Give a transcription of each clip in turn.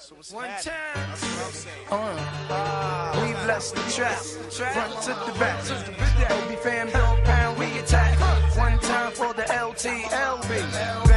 So it's One time. Uh, we bless the trap. Front to the back. OB fam don't pound, we attack. One time for the LT, LB.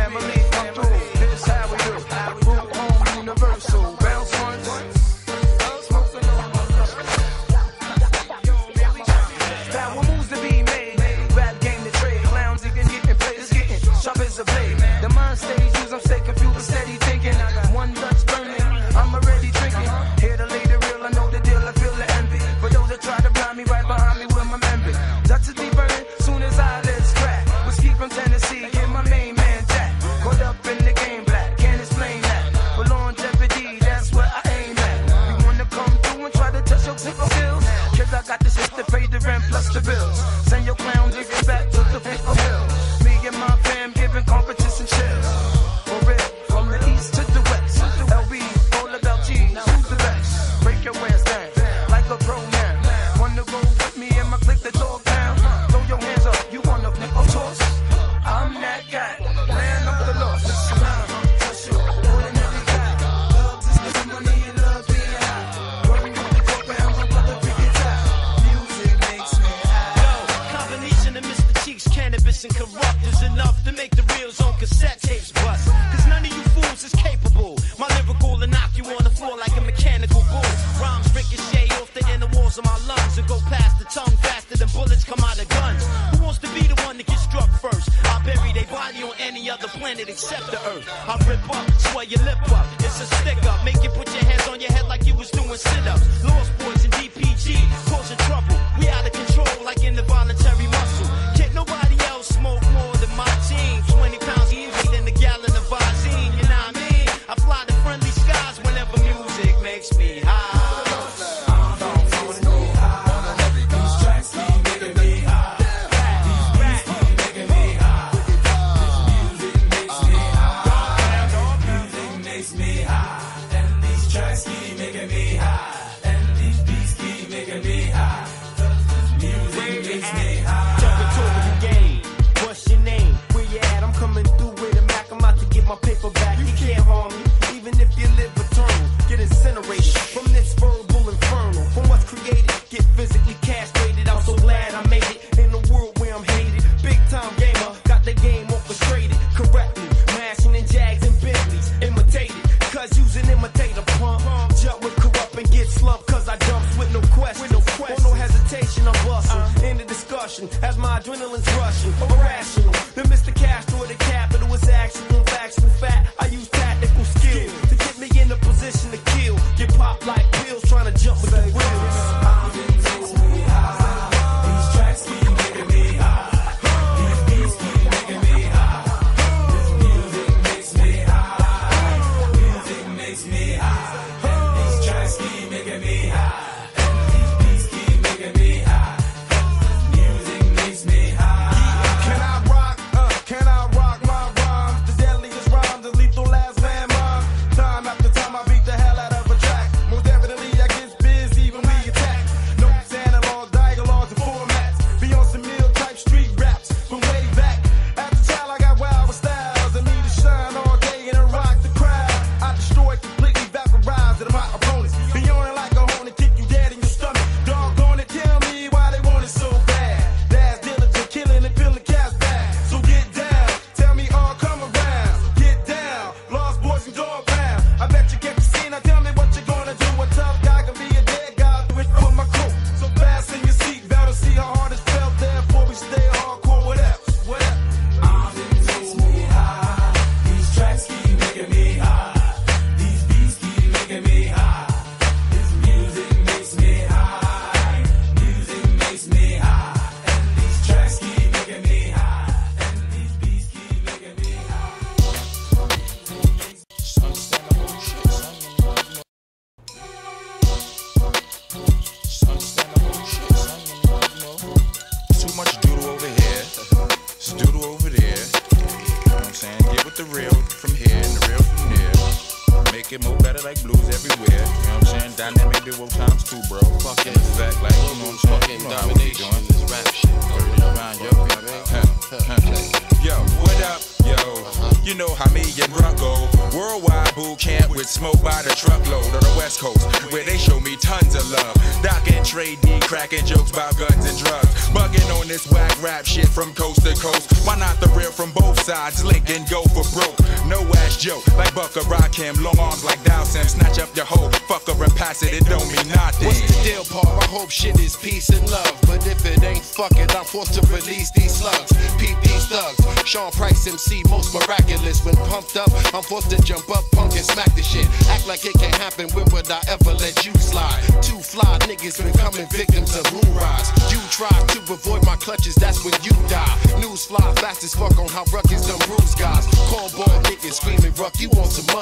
rushing as my adrenaline's rushing. Irrational, then Mr. Cash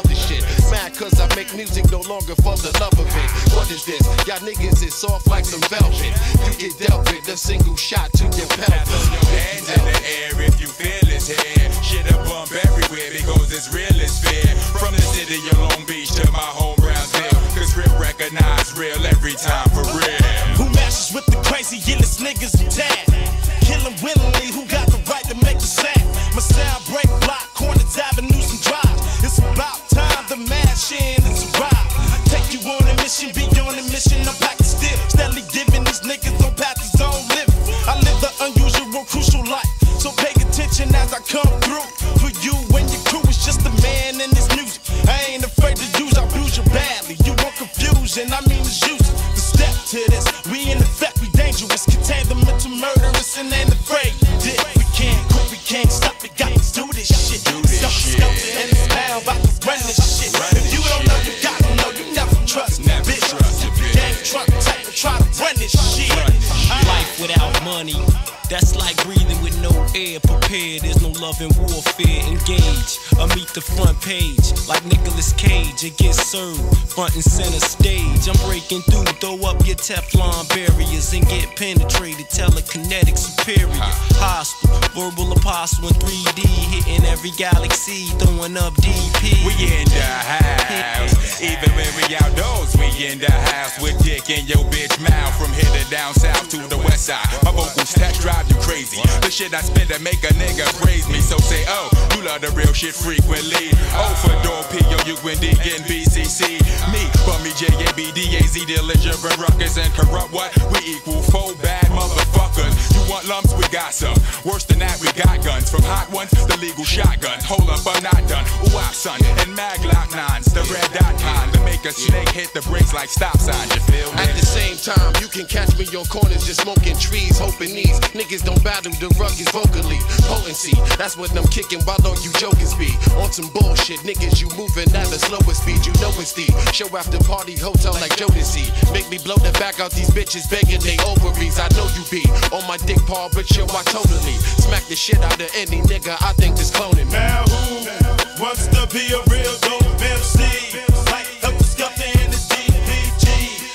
want shit. Mad cause I make music no longer for the love of it. What is this? Y'all niggas is soft like some velvet. You get dealt with a single shot to your pelvis. Throw your hands in the air if you feel it's here. Shit a bump everywhere because it's real as fair. From the city of Long Beach to my home Brownsville. Cause real recognize real every time for real. Who matches with the crazy illest niggas in town? Kill 'em willingly, who got the right to make the sound? My sound break block, corners, avenues, and drives. It's the mash in love in warfare. Engage, or meet the front page. Like Nicolas Cage, it gets served. Front and center stage. I'm breaking through, throw up your Teflon barriers and get penetrated. Telekinetic superior. Hostile, verbal apostle in 3D. Hitting every galaxy, throwing up DP. We in the house. Even when we outdoors, we in the house with dick in your bitch mouth. From here to down south to the west side. My vocals text drive you crazy. The shit I spit that make a nigga praise me. So say, oh, you love the real shit frequently. Oh, for door P, O, U, N, D, N, B, C, C. Me, Bummy, J, A, B, D, A, Z, Dillinger, and Ruckus, and Kurupt. What? We equal four bad motherfuckers. Want lumps? We got some. Worse than that, we got guns. From hot ones, the legal shotguns. Hold up, I'm not done. Ooh, I son. And maglock nines, the red dot kind. To make a snake hit the brakes like stop signs. You feel me? At the same time, you can catch me on corners just smoking trees, hoping these niggas don't battle the ruckus vocally. Potency, that's what I'm kicking while all you jokers be. On some bullshit, niggas, you moving at the slowest speed. You know it's the show after party hotel like Jodeci. Make me blow the back out these bitches begging they ovaries. I know you be on my dick paw, but yo, I totally smack the shit out of any nigga I think that's cloning me. Now who wants to be a real dope MC? Like Heltah Skeltah in the DPG.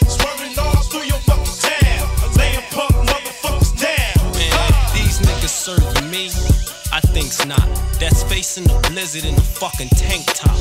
Swerving all through your fucking town. Laying punk motherfuckers down. These niggas serving me? I think's not. That's facing the blizzard in a fucking tank top.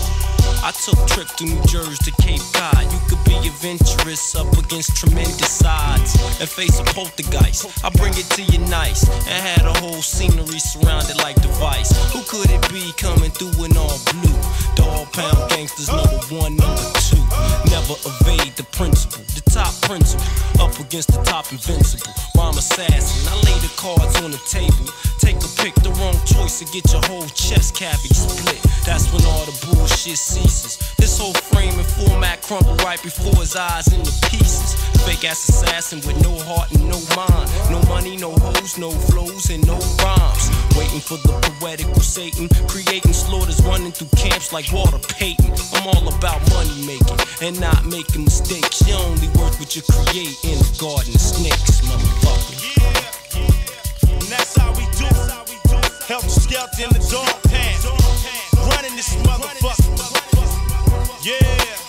I took trip to New Jersey to Cape Cod. You could be adventurous up against tremendous odds and face a poltergeist. I bring it to you nice and had a whole scenery surrounded like device. Who could it be coming through in all blue? Dog pound gangsters number one, number two. Never evade the principle, the top principle. Up against the top invincible. Rhyme assassin. I lay the cards on the table. Take a pick, the wrong choice to get your whole chest cavity split. That's when all the bullshit ceases. His whole frame and format crumble right before his eyes into pieces. Fake ass assassin with no heart and no mind. No money, no hoes, no flows, and no rhymes. Waiting for the poetical Satan. Creating slaughters running through camps like Walter Payton. I'm all about money making and not making mistakes. You only work what you create in the garden of snakes, motherfucker. Heltah Skeltah in the dog pants. Running this motherfucker. Yeah.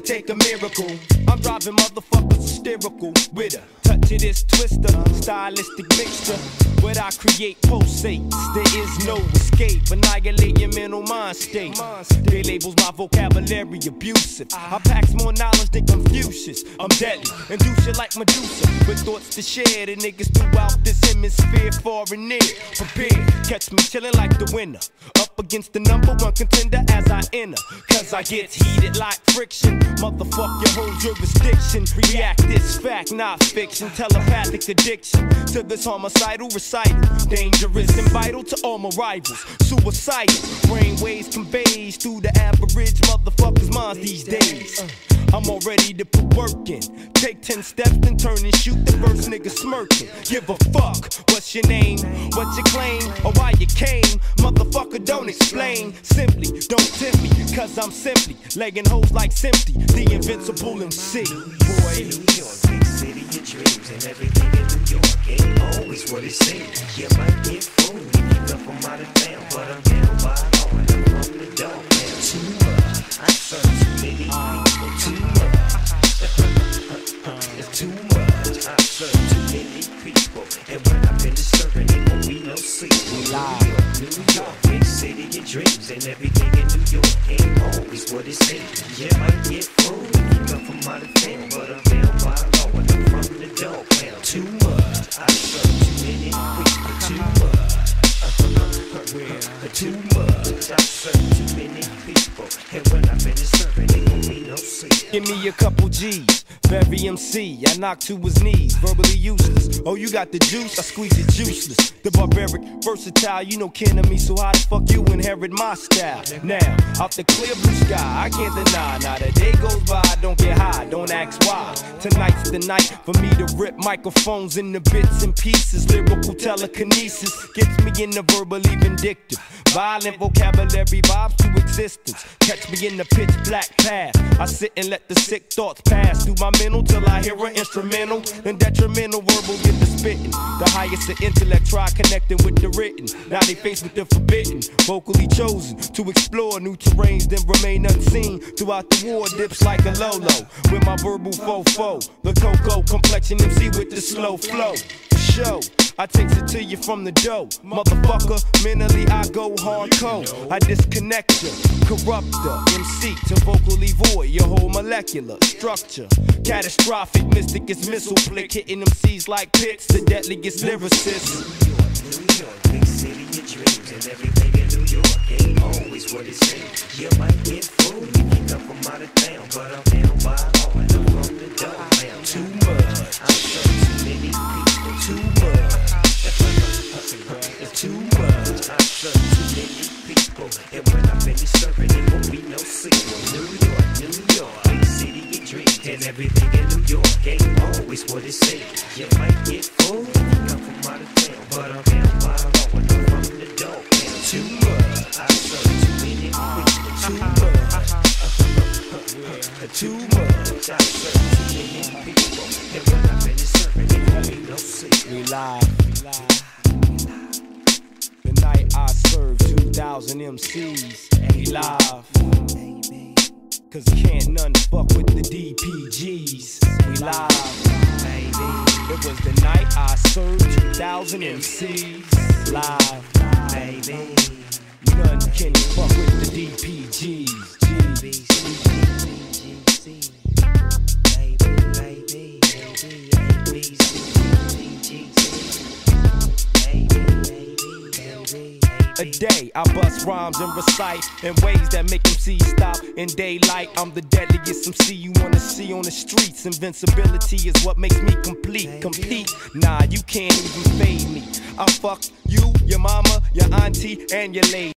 Gonna take a miracle. I'm driving motherfuckers hysterical with a touch of this twister, stylistic mixture. What I create pulsates. There is no escape. Annihilate your mental mind state. They labels my vocabulary abusive. I packs more knowledge than Confucius. I'm deadly and do like Medusa with thoughts to share. The niggas throughout this hemisphere, far and near. Prepare, catch me chilling like the winner. Up against the number one contender as I enter. Cause I get heated like friction. Motherfuck your whole jurisdiction. React this fact, not fiction. Telepathic addiction to this homicidal recital. Dangerous and vital to all my rivals. Suicidal. Brainwaves conveys through the average motherfucker's minds these days. Uh, I'm all ready to put work in. Take 10 steps and turn and shoot the first nigga smirking. Give a fuck. What's your name? What's your claim? Or why you came? Motherfucker, don't explain. Simply, don't tempt me. Cause I'm simply legging hoes like Simply. The invincible MC. Boy. New York, big city of dreams and everything in New York ain't always what it seems. You might get fooled if you come from out of town, but I'm dreams and everything in New York ain't always what it seems. You might get fooled come from out of town, but I'm down by law and I'm from the dog. Now too much, I serve too many people. Too much. Too much, I serve too many people, and when I finish serving, it won't be no secret. Give me a couple G's. Very MC, I knock to his knees, verbally useless. Oh, you got the juice, I squeeze it juiceless. The barbaric, versatile, you know kin of me, so how the fuck you inherit my style? Now, out the clear blue sky, I can't deny. Now the day goes by, don't get high, don't ask why. Tonight's the night for me to rip microphones into bits and pieces. Lyrical telekinesis gets me in the verbally vindictive. Violent vocabulary vibes to existence. Catch me in the pitch black path. I sit and let the sick thoughts pass through my mental till I hear an instrumental. Then detrimental verbal get the spitting. The highest of intellect try connecting with the written. Now they faced with the forbidden. Vocally chosen to explore new terrains, then remain unseen. Throughout the war, dips like a Lolo. With my verbal fofo. The cocoa complexion MC with the slow flow. Show. I takes it to you from the dough. Motherfucker, mentally I go hardcore. I disconnect you, corrupt the MC to vocally void your whole molecular structure. Catastrophic, mystic is missile flick, hitting them MCs like pits, the deadliest lyricist. New York, New York, big city of dreams, and everything in New York ain't always what it seems. You might get fooled if you come from out of town, but I'm down by law and I'm from the dog. Too much, I serve too many people. Too much, it's too much. I serve too many people, and when I finish serving, it won't be no sequel. And everything in New York ain't always what it seems. You might get fooled if you come from out of town, but I'm down by law and I'm from the dog. Now too much, I serve too many people. Too much. Uh, too much, I serve too many people, and when I finish serving, it won't be no sequel. We live. The night I served 2,000 MCs. We live. Cause can't none fuck with the DPGs. We live. Baby. It was the night I served 2,000 MCs. Live. Baby, None can fuck with the DPGs. G's. A day I bust rhymes and recite in ways that make them see you stop in daylight. I'm the deadliest MC you wanna see on the streets. Invincibility is what makes me complete. Compete, nah, you can't even fade me. I fuck you, your mama, your auntie, and your lady.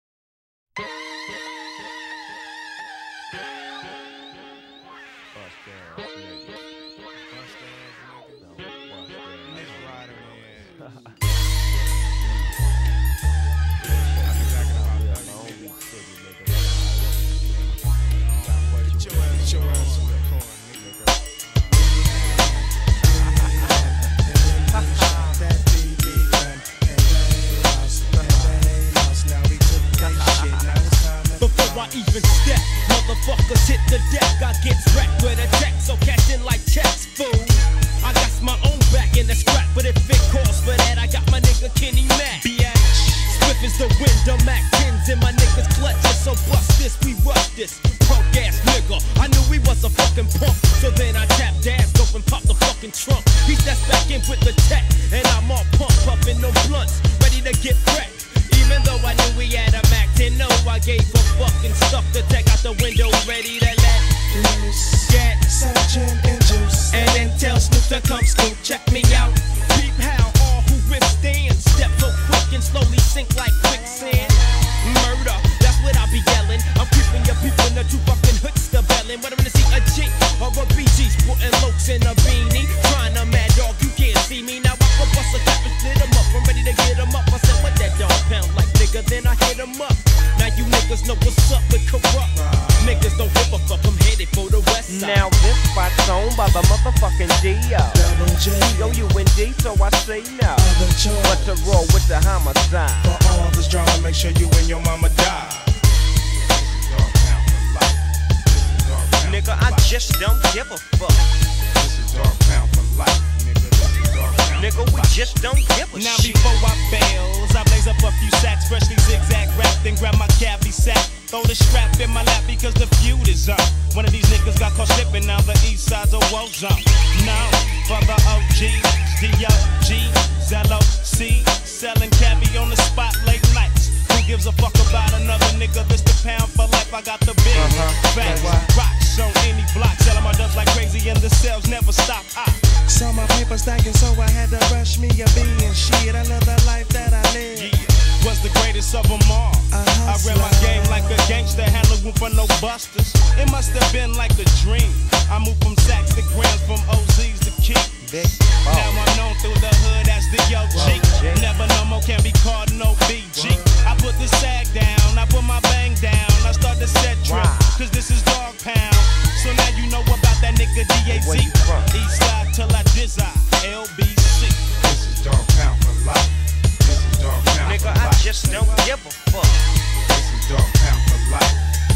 Even step, motherfuckers hit the deck. I get wrecked with a check, so cash in like checks, fool. I got my own back in the scrap, but if it calls for that, I got my nigga Kenny Mac. Swift is the wind, the Mac 10s in my niggas clutches, so bust this, we rush this. Punk ass nigga, I knew he was a fucking punk, so then I tapped ass, dope and popped the fucking trunk. He steps back in with the tech, and I'm all pumped, puffing no blunts, ready to get wrecked. Even though I knew we had a Mac 10, no, I gave a tell Snoop owned by the motherfucking D.O. Double J. D-O-U-N-D, so I say no. What's the roll with the homicide? For all this drama, make sure you and your mama die. Nigga, I just don't give a fuck. Nigga, we just don't give a Now shit. before I fails, I blaze up a few sacks, freshly zigzag wrapped, then grab my cavi sack. Throw the strap in my lap because the feud is up. One of these niggas got caught slipping, now the east side's a woe zone. Now, for the OGs, D-O-G, Zello, C, selling cavi on the spot late nights. Who gives a fuck about another nigga? This the pound for life, I got the big uh-huh. facts. Rocks on any block, selling my the sales never stop. I Saw my paper stacking, so I had to rush me a being shit. I love the life that I live. Yeah, was the greatest of them all. I ran my game like a gangster, had no room for no busters. It must have been like a dream. I moved from sacks to grams, from OZs to key. Now I'm known through the hood as the OG. Never no more can be called no BG. I put the sag down, I put my bang down. I start to set trip, cause this is nigga DAZ. Where you from? East side till I dizzy. LBC. This is Dog Pound for life. This is Dog Pound Nigga, I just don't give a fuck. This is Dog Pound for life.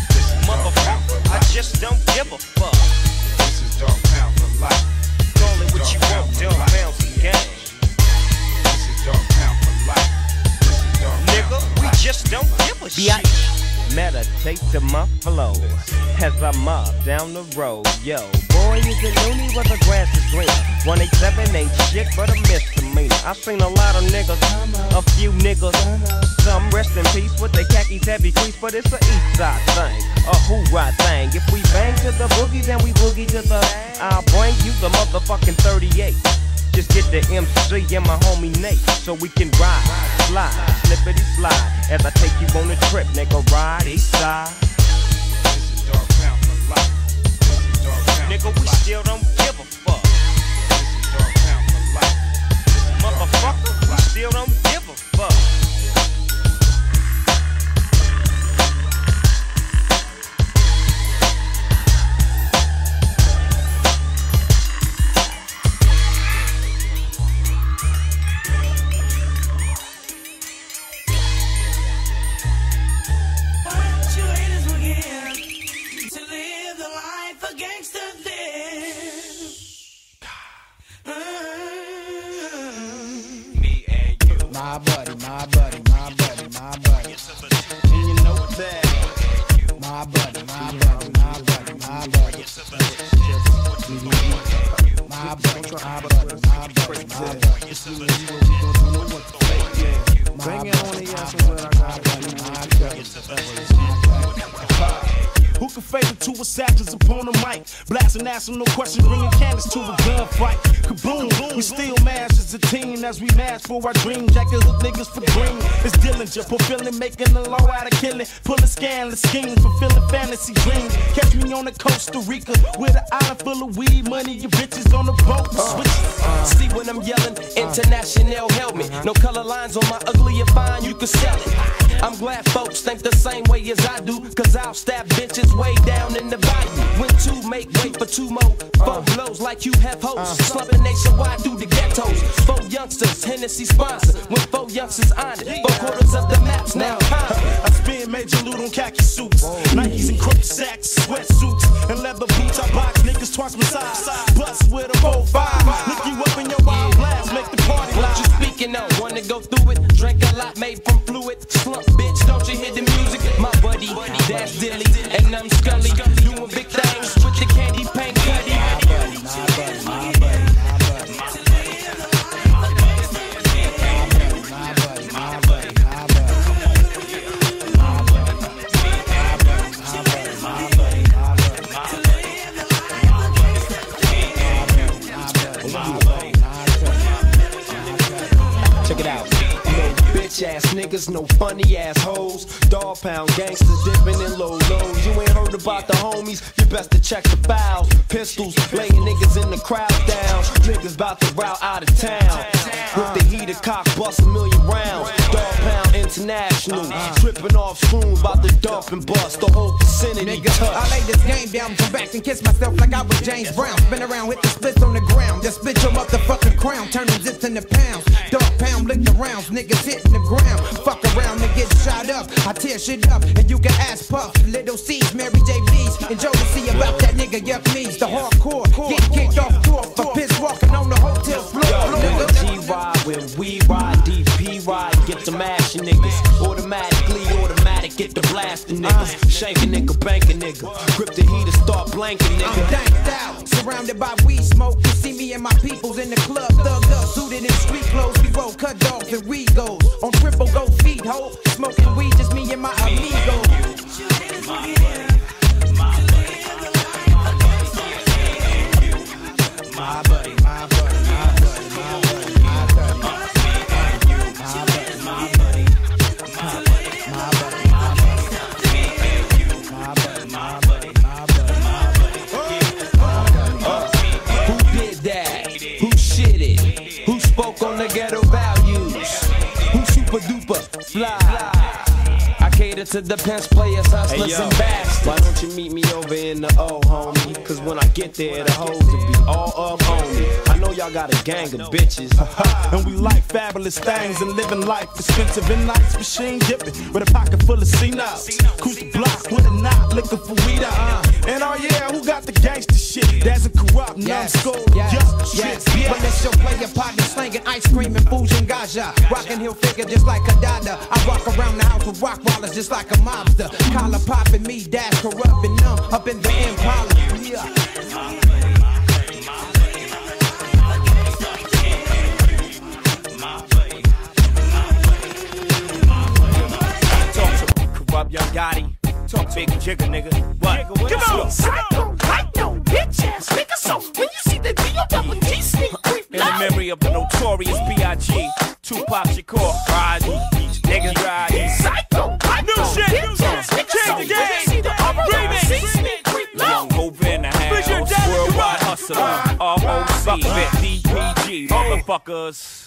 This is Motherfucker, I just don't give a fuck. This is Dog Pound for life. Call it what you want, dumb bounce gang. This is Dark Pounds for life. Nigga, we just don't give a shit. Meditate to my flow as I mob down the road. Yo, boy, is it loony where the grass is green? 187 ain't shit but a misdemeanor. I seen a lot of niggas, a few niggas. Some rest in peace with their khakis heavy crease, but it's a east side thing, a hoorah thing. If we bang to the boogie, then we boogie to the. I'll bring you the motherfucking 38. Just get the MC and my homie Nate so we can ride, slide, slippity slide as I take you on a trip, nigga. Ride east side. This is dark town for life. This is dark town Nigga, we still don't give a fuck. This is dark town for life. Motherfucker, we still don't give a fuck. My buddy, it upon the mic? Blasting ass with no question, bringing cannons to a gunfight. Kaboom, we still mash as a team as we mash for our dream. Jacket hook niggas for green. It's Dillinger, fulfilling, making the law out of killing. Pulling scandalous schemes, fulfilling fantasy dreams. Catch me on the Costa Rica with an island full of weed, money, your bitches on the boat. Switch. See when I'm yelling, international help me. No color lines on my ugly and fine, you can sell it. I'm glad folks think the same way as I do, cause I'll stab bitches way down in the bayou. When two make way for two more, four uh. blows like you have hosts. Uh. Slumping nationwide through the ghettos. Four youngsters, Hennessy sponsor. When four youngsters on it, four quarters of the maps now. I spend major loot on khaki suits, Nikes and crop sacks, sweatsuits, and leather boots. I box niggas twice my size, bust with a 4 5 Look you up in your wild blast, make the party What live. Wanna go through it? Drink a lot made from fluid. Slump, bitch, don't you hear the music? My buddy, that's Dilly, and I'm Scully. Niggas, no funny ass hoes. Dog pound gangsters dipping in low lows. You ain't heard about the homies, you best to check the files. Pistols, laying niggas in the crowd down. Niggas about to route out of town. With the heater cock, bust a million rounds. Dog pound international. Tripping off spoons, about to dump and bust the whole vicinity. Nigga, I touch. lay this game down, come back and kiss myself like I was James Brown. Spin around, hit the splits on the ground. Just spit your motherfucking crown, turning zips into pounds. Dog pound, lick the rounds, niggas hitting the ground. Fuck around and get shot up. I tear shit up, and you can ask Puff, Little C's, Mary J. And Joe to see about that nigga Yuck Me's. The hardcore, get kicked off tour for piss walking on the hotel floor. Yo, nigga. nigga, G ride when we ride, DP ride, get the mashing niggas. Automatically, automatic, get the blasting niggas. Shank a nigga, uh. bank a nigga. Grip the heater, start blanking I'm nigga. danked out, surrounded by weed smoke. You see me and my peoples in the club, thugged up, suited in street clothes. We roll cut dogs and Regos on triple go feet, ho. Smoking weed, just me and my amigo. Who did that? Who shit it? Who spoke on the ghetto values? Who super duper fly? I to the Pence players, hustlers, yo. and bastards. Why don't you meet me over in the O, homie? Cause when I get there, the hoes will be all up on me. I know y'all got a gang of bitches. and we like fabulous things and living life expensive and nice machine dipping with a pocket full of C nuts. Cruise the block with a knot looking for weed uh. And oh yeah, who got the gangster shit? That's a corrupt, numbskull, yes, yes, yes. shit, When it's your player partner slanging ice cream and fusion gaja. Rockin' hill figure just like a dada. I walk around the house with rock wallets just like a mobster. Collar popping me, dash Kurupt and numb up in the Impala. Yeah. Talk to Kurupt young Gotti. Talk big jigger, nigga. What? Come on. Psycho, like no bitch ass nigga. So when you see the D-O-double G sneak creep In the memory of the notorious B.I.G. Tupac Shakur. Rodney. Niggas ride. psycho, like New shit, new shit. Change the game. Remix. D sneak creep low. Young Hov in the house. Worldwide hustler. ROC. DPG. Motherfuckers.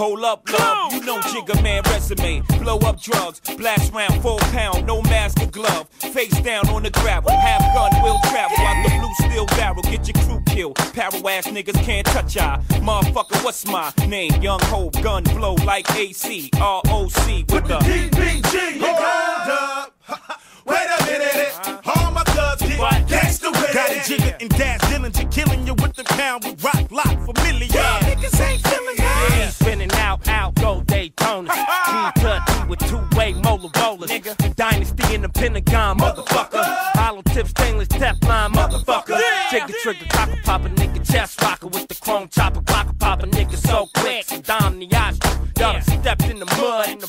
Hold up, love. You know Jigga Man resume. Blow up drugs. Blast round, full pound. No mask or glove. Face down on the gravel. Half gun will travel out the blue steel barrel. Get your crew killed. Paro ass niggas can't touch I. Motherfucker, what's my name? Young Hov. Gun blow like AC. ROC with the. DPG, hold up. Wait a minute, all my thugs get What? gangsta with Got it, jigger and dash, Dillinger, killing you with the pound with rock, lock, familiar. Niggas ain't feeling that. Yeah, spinning out, out, go Daytona. G cut with two-way molar rollers. Nigga, dynasty in the Pentagon, motherfucker. Hollow tip stainless Teflon, motherfucker. Jigger trigger, cocker popper, nigga, chest rocker with the chrome chopper, blocker popper, nigga, so quick. Dom the. Y'all done stepped in the mud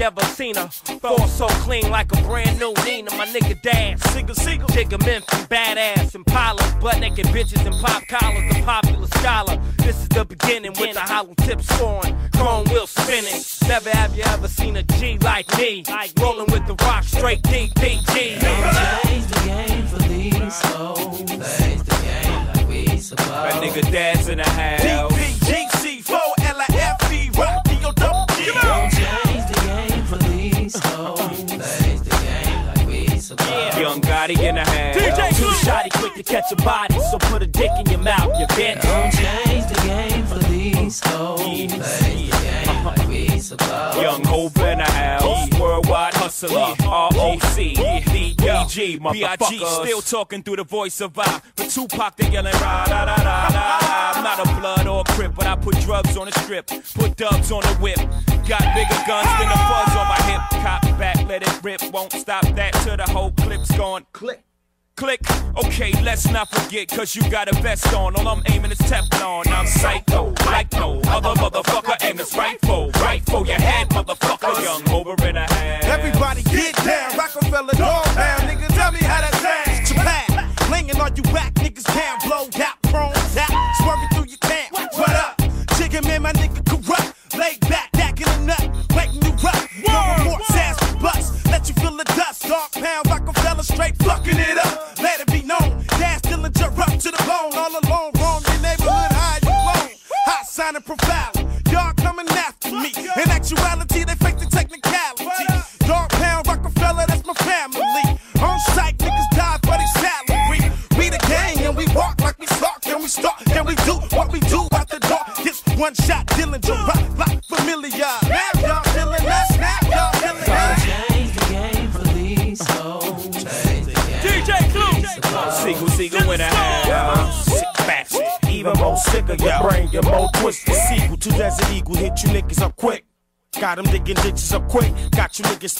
Have you ever seen her? Fall so clean like a brand new Nina. My nigga dance. Sigga, sigga. Jigga Memphis, badass. and Impalas, butt naked bitches and pop collars. The popular scholar. This is the beginning with the hollow tips scoring. Chrome wheel spinning. Never have you ever seen a G like me. Like Rolling with the rock straight DPG. Change the game for these the game like we supposed. That nigga dad's in the house. Young Gotti in the house. DJ Too shotty, quick to catch a body, so put a dick in your mouth, you bitch. Don't change the game for these hoes. Play the game like we supposed. Young Hov in the house. Worldwide hustler. R.O.C. D.E.G. B.I.G. Still talking through the voice of I. For Tupac, they yelling rah da da da da. I'm not a blood or a crip, but I put drugs on the strip. Put dubs on the whip. Got bigger guns than the fuzz on my hip. Cop back, let it rip. Won't stop that till the whole clip's gone. Click. Click. Okay, let's not forget, cause you got a vest on. All I'm aiming is Teflon. I'm psycho, like no other motherfucker. Aim is rightful, right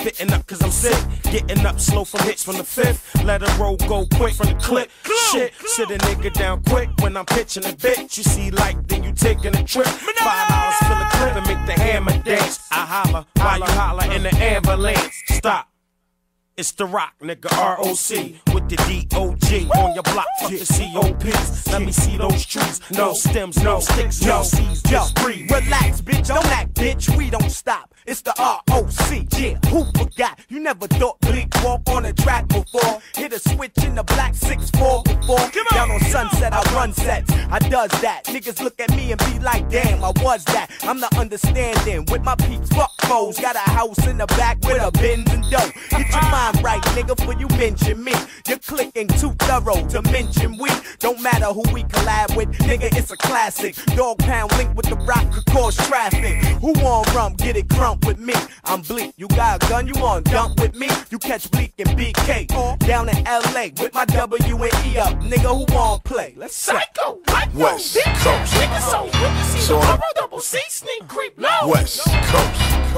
spitting up cause I'm sick. Getting up slow from hits from the fifth. Let a roll go quick from the clip. Shit, sit a nigga down quick when I'm pitching a bitch. You see light, then you taking a trip. The rock, nigga, R-O-C With the D-O-G on your block, fuck the C-O-Ps Let me see those trees, no stems, no sticks, no seeds, just breathe Relax, bitch, don't act, bitch. We don't stop. It's the ROC. Yeah, who forgot? You never thought Bleek walk on a track before. Hit a switch in the black 6-4 before. Down on sunset, I run sets. I does that. Niggas look at me and be like, damn, I was that. I'm not understanding with my peeps. Fuck foes. Got a house in the back with a Benz and dough. Get your mind right, nigga, before you mention me. You're clicking too thorough to mention we. Don't matter who we collab with, nigga, it's a classic. Dog pound link with the rock could cause traffic. Who want rump, get it crump with me. I'm Bleek, you got a gun, you want dump with me. You catch Bleek and BK. Down in LA with my W and E up. Nigga, who want play? Let's psycho. West Coast. So when you see So- the double double C sneak creep low. West Coast.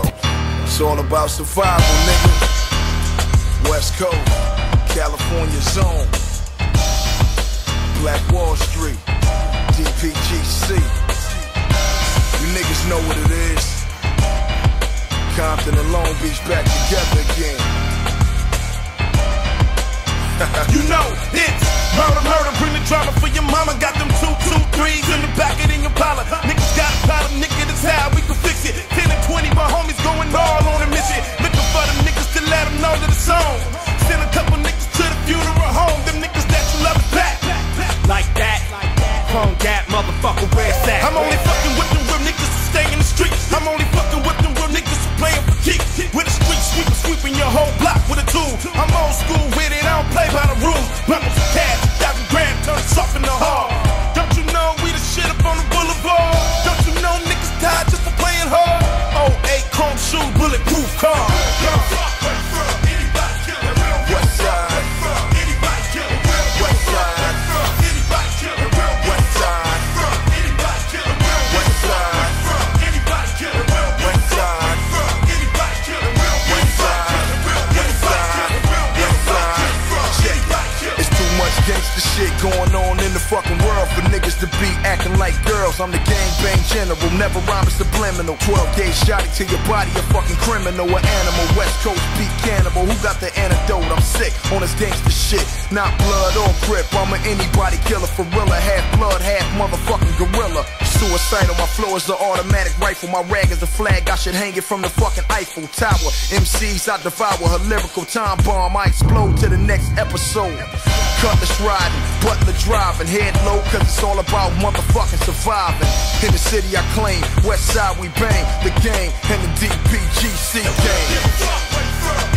It's all about survival, nigga. West Coast, California zone. Black Wall Street, DPGC. You niggas know what it is. Compton and Long Beach back together again. You know it's murder, murder. Bring the drama for your mama. Got them two, two, threes in the back of in your Impala. Niggas got a problem, nigga. That's how we can fix it. 10 and 20, my homies going all on a mission. Looking for them niggas to let them know that it's on. Never rhyme subliminal. 12 gauge shotty to your body, a fucking criminal, an animal. West Coast beat cannibal. Who got the antidote? I'm sick on this gangsta shit. Not blood or grip. I'm an anybody killer for real. Half blood, half motherfucking gorilla. Suicidal, my flow is the automatic rifle. My rag is a flag. I should hang it from the fucking Eiffel Tower. MCs, I devour her lyrical time bomb. I explode to the next episode. Cutlass riding, butler driving, head low, cause it's all about motherfucking surviving. In the city I claim, west side we bang, the game and the DPGC gang.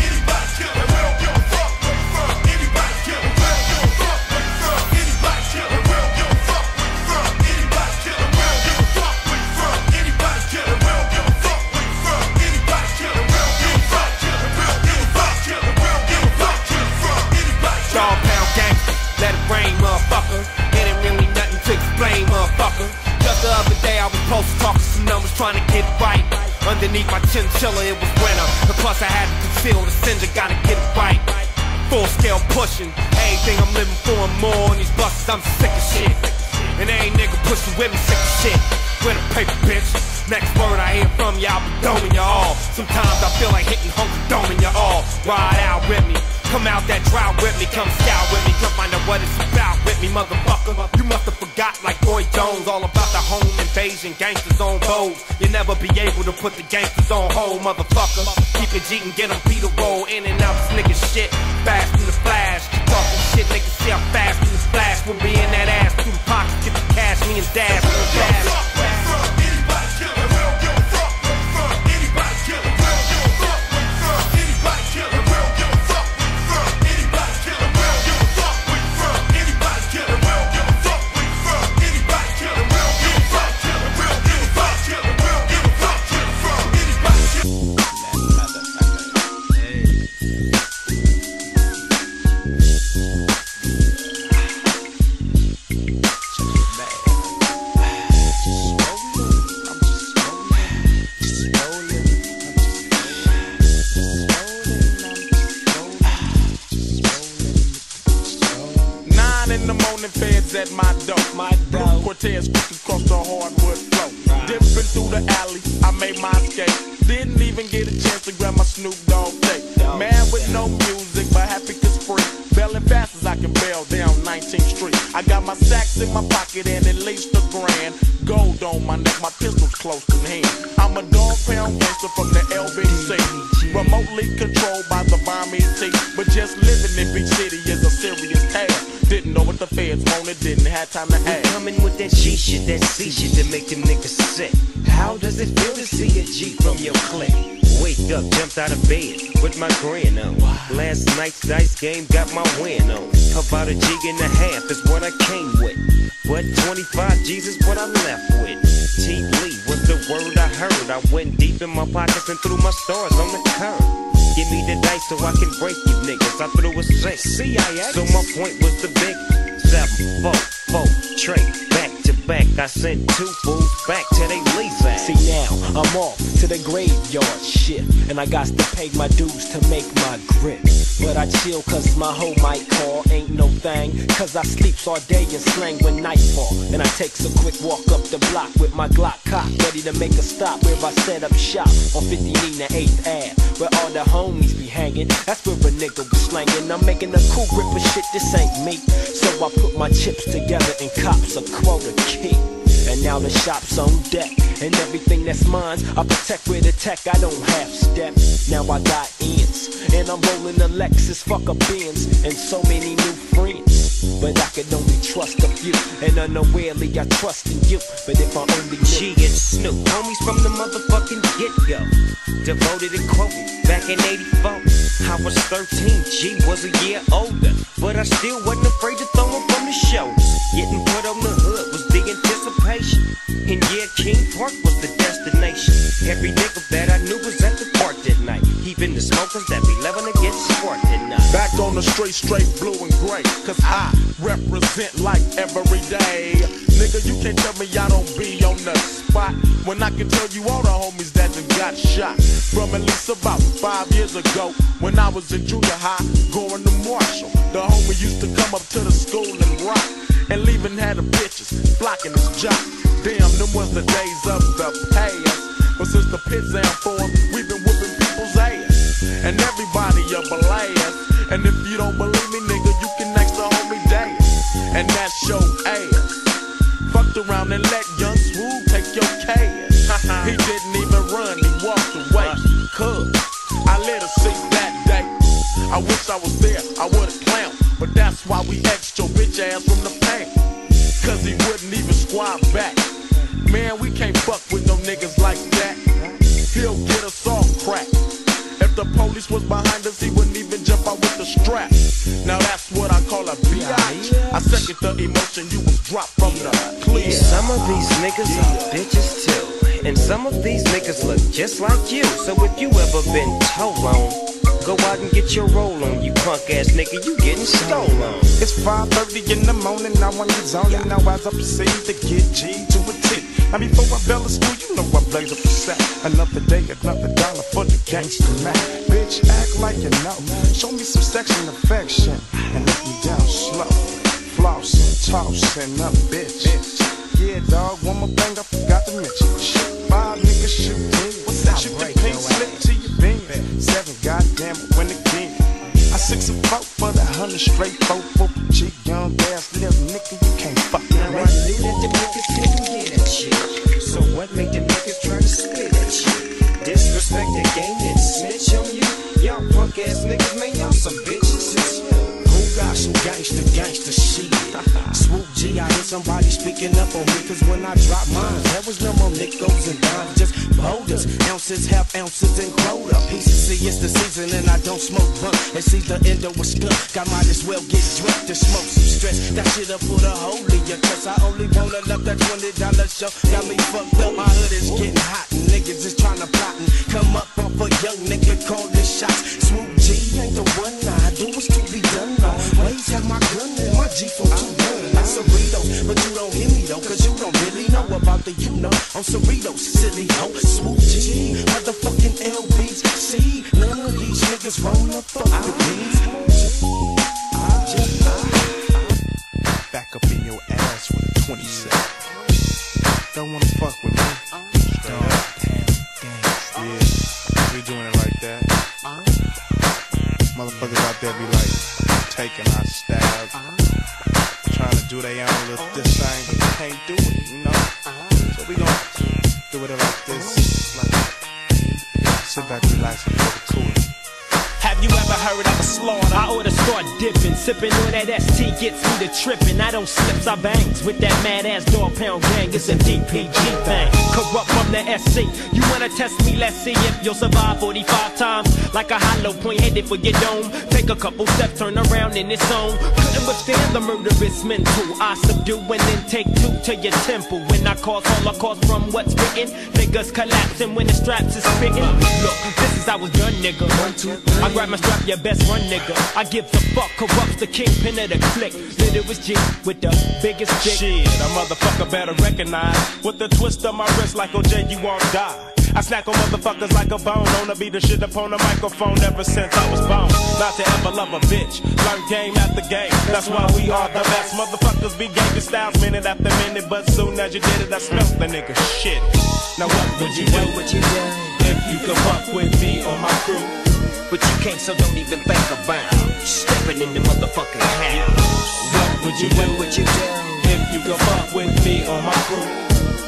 Other day I was posted talking some numbers trying to get right. Underneath my chinchilla it was winter. But plus I had to conceal the cinder, gotta get it right. Full scale pushing, everything I'm living for and more. And these buses, I'm sick of shit. And ain't nigga pushing with me, sick of shit. With a paper, bitch. Next word I hear from you, I'll be doming you all. Sometimes I feel like hitting home doming you all. Ride out with me. Come out that drought with me, come scout with me, come find out what it's about with me, motherfucker. You must have forgot like Roy Jones, all about the home invasion, gangsters on bows. You never be able to put the gangsters on hold, motherfucker. Keep it G and get them Peter roll in and out this nigga shit. Fast in the flash, talking shit, nigga, see how fast in the splash. We'll be in that ass through the pockets, get the cash, me and Dash, six. CIA. So my point was the big seven, four, four, trade. Back to back, I sent two fools back to they lease. See now, I'm off to the graveyard shift, and I got to pay my dues to make my grip. But I chill cause my hoe might call, ain't no thing, cause I sleeps all day and slang when nightfall. And I takes a quick walk up the block with my Glock cock, ready to make a stop where I set up shop on 50 Nina 8th Ave, where all the homies be hanging. That's nigga was slanging. I'm making a cool grip of shit, this ain't me. So I put my chips together and cops a quota key. And now the shop's on deck. And everything that's mine, I protect with a tech. I don't half step. Now I got ends. And I'm rolling a Lexus, fuck a Benz. And so many new friends. But I can only trust a few. And unawarely I trust in you. But if I only. G and Snoop, homies from the motherfucking get-go. Devoted and quoted back in 84. I was 13, G was a year older. But I still wasn't afraid to throw him from the shoulders. Getting put on the hood was the anticipation. And yeah, King Park was the destination. Every nigga that I knew was at the park that night. Even the smokers that be on the straight, straight blue and gray. Cause I represent like every day. Nigga, you can't tell me I don't be on the spot. When I can tell you all the homies that done got shot. From at least about five years ago. When I was in junior high, going to Marshall. The homie used to come up to the school and rock. And leaving had the bitches blocking his jock. Damn, them was the days of the past. But since the pit down form, we've been whooping people's ass. And everybody a blast. Your ass. Fucked around and let young Swoop take your cash. he didn't even run, he walked away. Cuz I let her see that day. I wish I was there, I would've clowned. But that's why we X'd your bitch ass from the paint. Cause he wouldn't even squat back. Man, we can't fuck with no niggas like that. He'll get us all cracked. If the police was behind some of these niggas look just like you. So if you ever been told on, Go out and get your roll on, you punk ass nigga. You getting stolen. It's 5.30 in the morning, now I'm zoning. Now as I proceed to get G to a T. Now before I bell the school, you know I blaze up the set. Another day, another dollar for the gangster man. Bitch, act like you know. Show me some sex and affection. And let me down slow. Flossing, tossing up, bitch. Yeah, dog, one more thing I forgot to mention. Shit, five niggas that? Shoot the pink slip to your beam. Seven, goddamn when again. I six and four for the hundred straight four for G young ass little nigga, gangsta gangsta shit? Swoop G, I hear somebody speaking up on me, cause when I drop mine, there was no more nickels and dimes, just boulders, ounces, half ounces, and quota. Pieces, see, it's the season and I don't smoke blunt. It's either endo or skunk. I might as well get drunk to smoke some stress. That shit up for the hole in. I only wanna love that $20 show. Got me fucked up, my hood is getting hot, and niggas is trying to plot and come up off a young nigga call the shots. Swoop G ain't the one I G for two gun. Like Cerritos, but you don't hear me though, cause you don't really know about the you know. On Cerritos, silly hoe. Swoop G, motherfucking. See, none of these niggas wanna fuck with me. Back up in your ass with a 27. Don't wanna fuck with me. Yeah, we doing it like that. Motherfuckers out there be like taking our stab, trying to do their own little this thing, but they can't do it, you know. So we gon' do it like this. Like, sit back, relax, and get cool. You ever heard of a slaughter? I oughta start dipping, sipping on that ST gets me to tripping. I don't slips, I bangs with that mad ass dog pound gang. It's a DPG thing. Kurupt from the SC. You wanna test me? Let's see if you'll survive 45 times. Like a hollow point headed for your dome. Take a couple steps, turn around in its own. Couldn't withstand the murderous mental. I subdue and then take two to your temple. When I cause holocaust from what's written, niggas collapsing when the straps is spitting. Look, this is how it's done, nigga. I grab my strap, your best run, nigga. I give the fuck, Kurupt's the kingpin of the clique. Then it was G with the biggest dick. Shit, a motherfucker better recognize. With the twist of my wrist like OJ, you won't die. I snack on motherfuckers like a bone. Wanna be the shit upon the microphone ever since I was born. Not to ever love a bitch. Learn game after game. That's why we are the best. Motherfuckers be gangster styles minute after minute. But soon as you did it, I smelt the nigga shit. Now what would you do? What you do? If you could fuck with me or my crew. But you can't, so don't even think about stepping in the motherfucking house. What would you do? What you do? If you could fuck with me or my crew.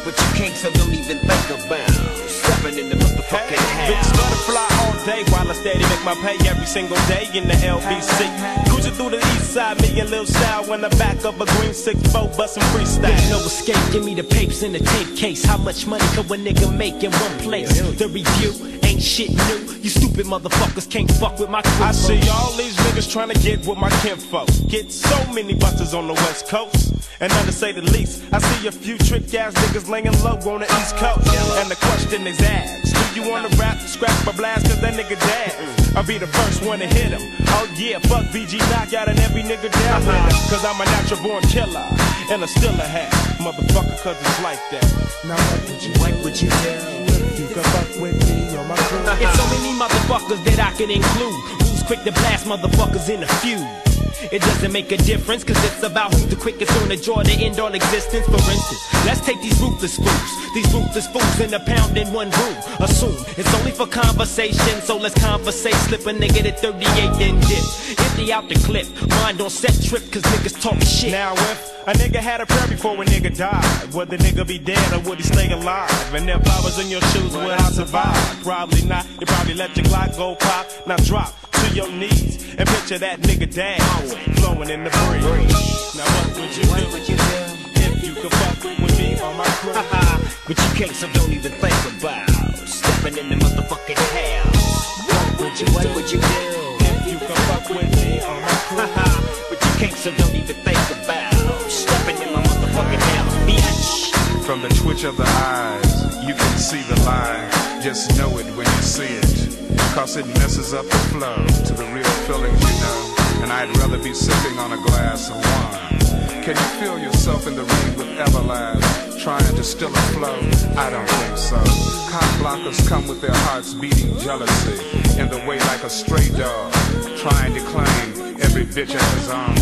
But you can't, so don't even think about stepping in the motherfucking Bitch, house. butterfly all day while I steady make my pay every single day in the LBC. Cruising through the east side, me and Lil Sal in the back of a green 6-4 bustin' freestyle. There's no escape, give me the papes in the tape case. How much money could a nigga make in one place? The review shit new. You stupid motherfuckers can't fuck with my crew. I see all these niggas trying to get with my kinfolk. Get so many busters on the west coast. And none to say the least, I see a few trick ass niggas laying low on the east coast. And the question is asked, do you wanna rap, scrap or blast, cause that nigga Daz? I'll be the first one to hit him. Oh yeah, fuck VG knockout and every nigga down with him. Cause I'm a natural born killer. And a still a hat, motherfucker, cause it's like that. Now what would you, What would you do? You fuck with me or my crew? It's so many motherfuckers that I can include. Who's quick to blast motherfuckers in a feud? It doesn't make a difference, cause it's about who's the quickest on the draw to end all existence. For instance, let's take these ruthless fools. These ruthless fools in a pound in one room. Assume it's only for conversation, so let's conversate. Slip a nigga to 38 then dip. Empty out the clip. Mind on set trip, cause niggas talk shit. Now if a nigga had a prayer before a nigga died, would the nigga be dead or would he stay alive? And if I was in your shoes, would I survive? Probably not. You probably let your Glock go pop. Now drop to your knees and picture that nigga Daz flowing in the breeze. Now what would you do? Would you do? If you could fuck with me or my crew? But you can't, so don't even think about stepping in the motherfucking house. What would you, what would you do? If you could fuck with me or my crew? But you can't, so don't even think about stepping in my motherfucking house, bitch. From the twitch of the eyes, you can see the lie. Just know it when you see it. Cause it messes up the flow to the real feelings you know. And I'd rather be sipping on a glass of wine. Can you feel yourself in the ring with Everlast, trying to still a flow? I don't think so. Cock blockers come with their hearts beating jealousy in the way like a stray dog, trying to claim every bitch as his own.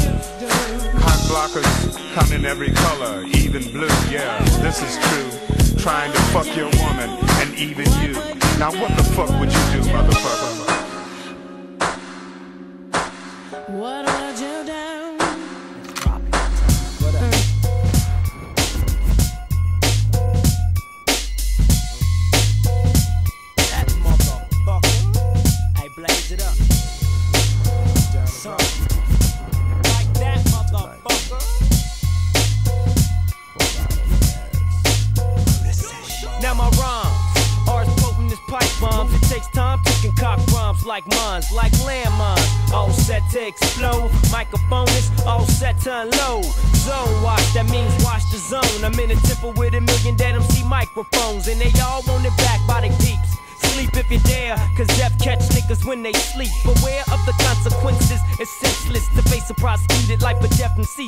Cock blockers come in every color, even blue, yeah, this is true. Trying to fuck your woman and even you. Now what the fuck would you do, motherfucker? What would you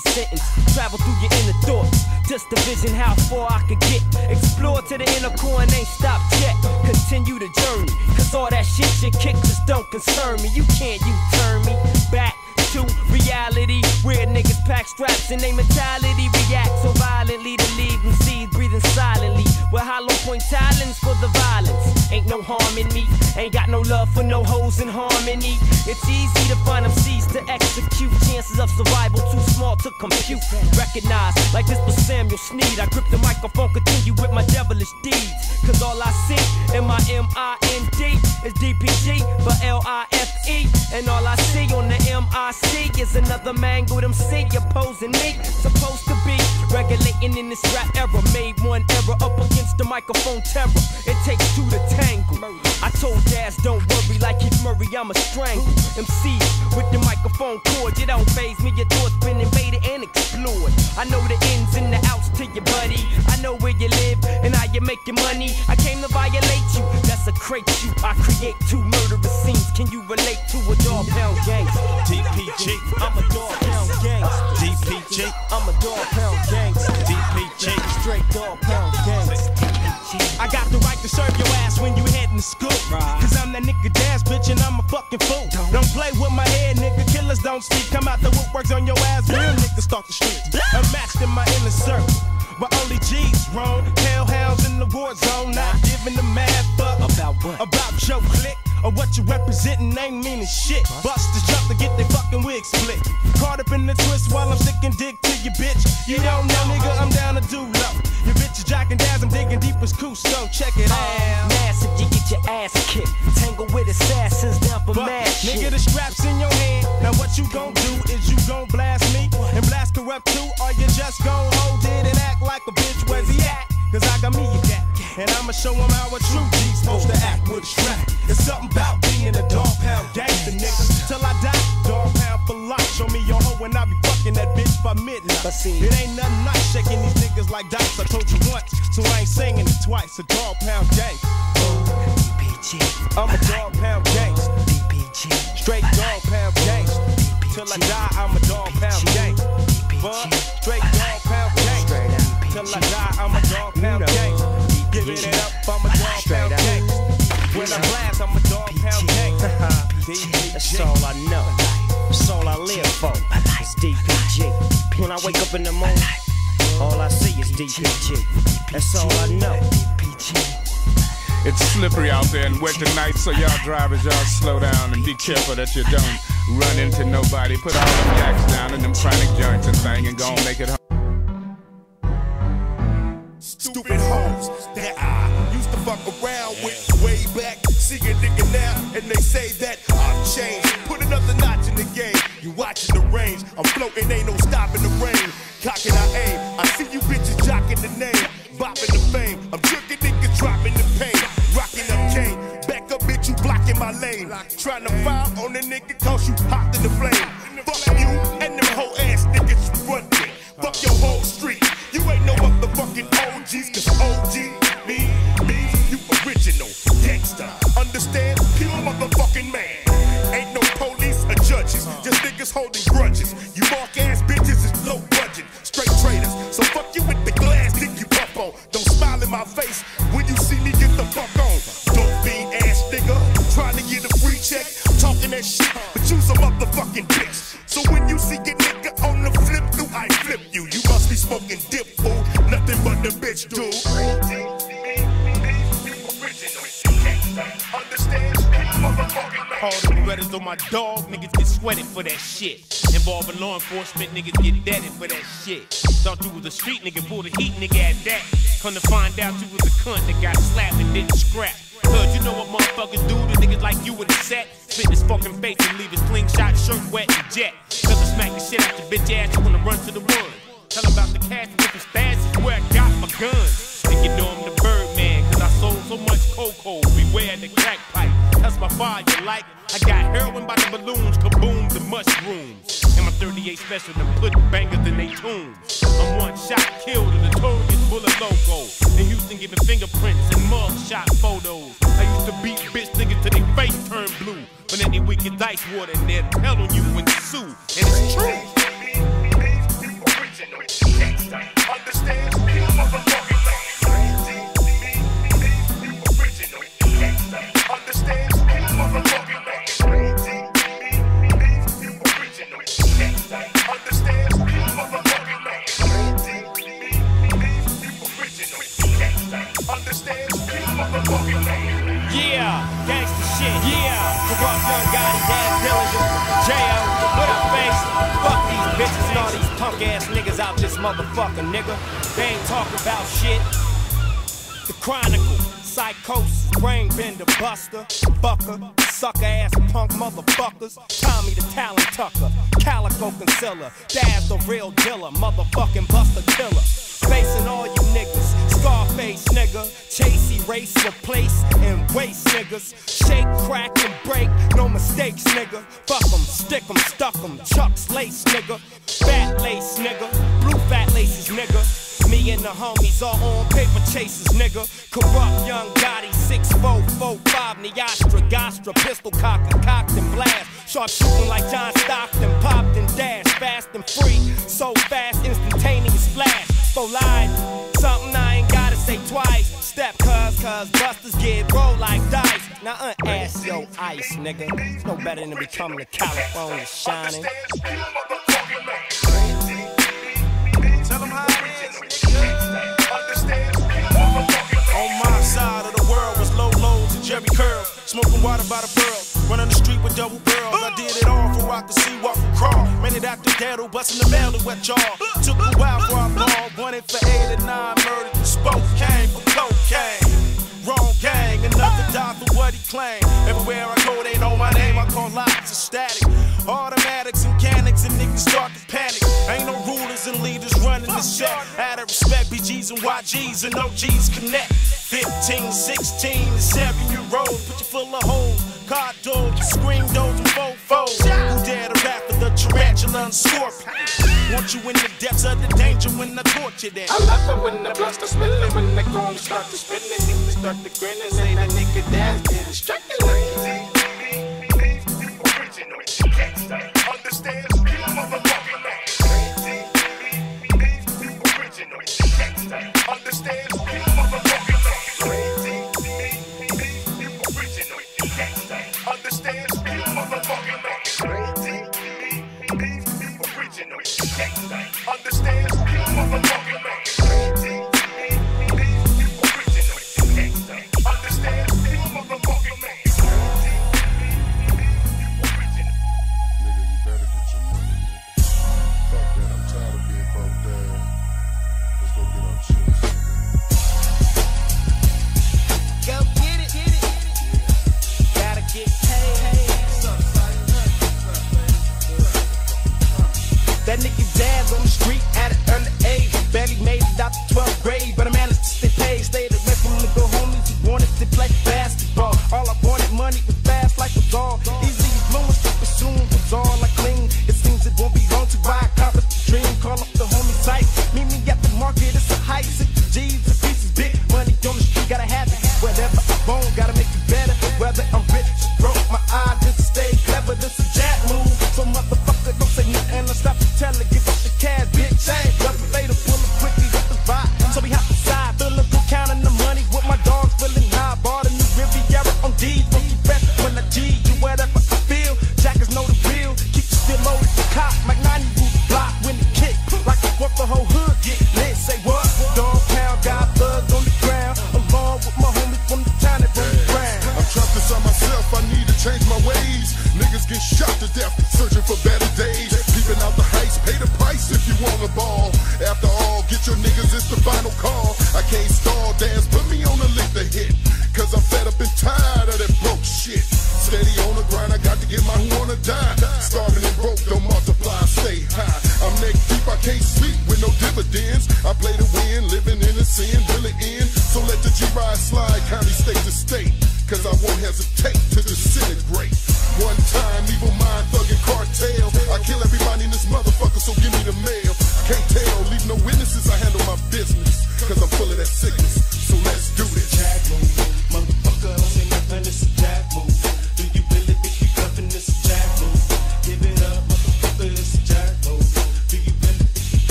sentence. Travel through your inner thoughts, just to vision how far I could get. Explore to the inner core and ain't stopped yet. Continue the journey, cause all that shit you kick just don't concern me. You can't you turn me back to reality where niggas pack straps and they mentality react so violently to leave them seeds breathing silently with hollow point talents for the violence ain't no harm in me ain't got no love for no hoes in harmony it's easy to find them seeds to execute chances of survival too to compute. Recognize like this was Samuel Sneed I grip the microphone continue with my devilish deeds. Cause all I see in my M-I-N-D is DPG for L-I-F-E and all I see on the M-I-C is another mangled MC opposing me. Supposed to be regulating in this rap era. Made one error up against the microphone terror. It takes two to tangle. I told Daz don't worry like Keith Murray I'ma strangle. MC with the microphone cord you don't phase me your thoughts I know the ins and the outs to your buddy. I know where you live and how you make your money. I came to violate you that's a crate you. I create two murderous scenes. Can you relate to a dog pound gang? DPG I'm a dog pound gang. DPG I'm a dog pound gang. DPG straight dog pound gang. I got the right to serve your ass when you heading to school. Cause I'm that nigga Daz bitch and I'm a fucking fool. Don't play with my head, nigga. Killers don't speak. Come out the woodworks on your ass. Real niggas start the streets. Unmatched in my inner circle. But only G's wrong. Hellhounds in the war zone. Not giving a mad fuck. About what? About your clique. Or what you representing ain't meaning shit. Busters jump to get their fucking wig split. Caught up in the twist while I'm sticking dick to your bitch. You don't know, nigga, I'm down to do low. Your bitch is jacking daz, I'm digging deep as Cusco. Check it out. Um, Massive, you get your ass kicked. Tangle with assassins down for But, mad shit. nigga, the strap's in your hand. Now what you gon' do is you gon' blast me and blast Kurupt too, or you just gon' hold it and act like a bitch. Where's he at? Cause I got me a gat. And I'ma show him how a true G's supposed to act with a strap. It's something about being a dog pound gangster, nigga. Till I die, dog pound for life. Show me your hoe and I be fucking that bitch by midnight. It ain't nothing nice shaking these niggas like dice. I told you once, so I ain't singing it twice. A dog pound gang. DPG. I'm a dog pound gangster. DPG. Straight dog pound gangster. Till I die, I'm a dog pound gangster. But straight dog pound gangster. Till I die, I'm a dog pound gangster. Giving it up, I'm a dog pound gangster. When I blast, I'm a dog pound gangster. That's all I know. That's all I live for. It's DPG. When I wake up in the morning, all I see is DPG. That's all I know. It's slippery out there and wet tonight, so y'all drivers, y'all slow down and be careful that you don't run into nobody. Put all them yaks down and them chronic joints and thing and go and make it home. Stupid hoes that I used to fuck around with way back. See a nigga now, and they say that I've changed. Put another notch in the game. You watching the range. I'm floating, ain't no stopping the rain. Cocking, I aim. I see you bitches jocking the name, bopping the fame. I'm jerking niggas, dropping the pain, rocking up cane. Back up, bitch, you blocking my lane. Trying to fire on the nigga, cause you hopped in the flame. Fuck you and them whole ass niggas you run with. Fuck your whole street. You ain't no motherfucking OGs, cause OG, me, me, you original gangster. Understand? Pure motherfucking man. Ain't no police or judges, just niggas holding grudges. You mark ass bitches is low budget, straight traders. So fuck you with the glass dick you pop on. Don't smile in my face when you see me get the fuck on. Don't be ass nigga, trying to get a free check, talking that shit, but you's a motherfucking bitch. All the Berettas on my dog, niggas get sweated for that shit. Involving law enforcement, niggas get deaded for that shit. Thought you was a street nigga, pull the heat nigga at that. Come to find out you was a cunt that got slapped and didn't scrap. Cause you know what motherfuckers do to niggas like you with a set? Spit his fucking face and leave his slingshot shirt wet and jet. Cause I smack the shit out your bitch ass, you wanna run to the wood. Tell about the cash and different stats is where I got my guns. And you know I'm the sold so much cocoa. Beware the crack pipe. That's my fire, you like? I got heroin by the balloons, kaboom, the mushrooms. And my 38 special to put bangers in they tombs. I'm one shot killed a notorious bullet logo. In Houston giving fingerprints and mug shot photos. I used to beat bitch niggas till they face turn blue. But then they wicked dice water and they'll tell on you when you sue. And it's true. Yeah, Kurupt young Gotti, Daz Dillinger, J.O. What up, face? Fuck these bitches and all these punk ass niggas out this motherfucker, nigga. They ain't talking about shit. The Chronicle, Psychosis, Brain Bender, Buster, Bucker, sucker ass punk motherfuckers. Tommy the Talent Tucker, Calico Concealer, Daz the real dealer, motherfucking Buster Killer. Facing all you niggas, Scarface nigga, Chasey race, replace and waste niggas. Shake, crack, and break, no mistakes, nigga. Fuck em, stick 'em, stuck 'em, Chuck's lace, nigga. Fat lace, nigga. Blue fat laces, nigga. Me and the homies all on paper chases, nigga. Kurupt young Gotti, 6445, Neostra, Gostra, pistol cocker, cocked and blast. Sharp shooting like John Stockton, popped and dash, fast and free. So fast, instantaneous flash. For life, something I ain't gotta say twice. Step cuz, cuz busters get rolled like dice. Now uh, unass yo ice, nigga. It's no better than becoming a California shining. Tell them how it is. On my side of the Jerry curls. Smoking water by the pearl. Running the street with double barrels. I did it all for rock to see, walk and crawl. Made it out the ghetto, busting the mail to wet jaw. Took a while for I ball. Wanted for eight and nine, murdered spoke. Came for cocaine. Wrong gang, another died for what he claimed. Everywhere I go, they know my name. I call lots of static. Automatics and mechanics and niggas start to panic. Ain't no rulers and leaders running the set. Out of respect, BGs and YGs and OGs connect. 15, 16, and 7 year old. Put you full of holes. Car doors, screen doors, and fofos. Who dare to rap tarantula and scorpion? Want you in the depths of the danger when I torture them. I love it when the blood starts spilling, when the chrome start to spin and niggas start to grin and say that nigga Daz did it. Strike it like Understand? Understand?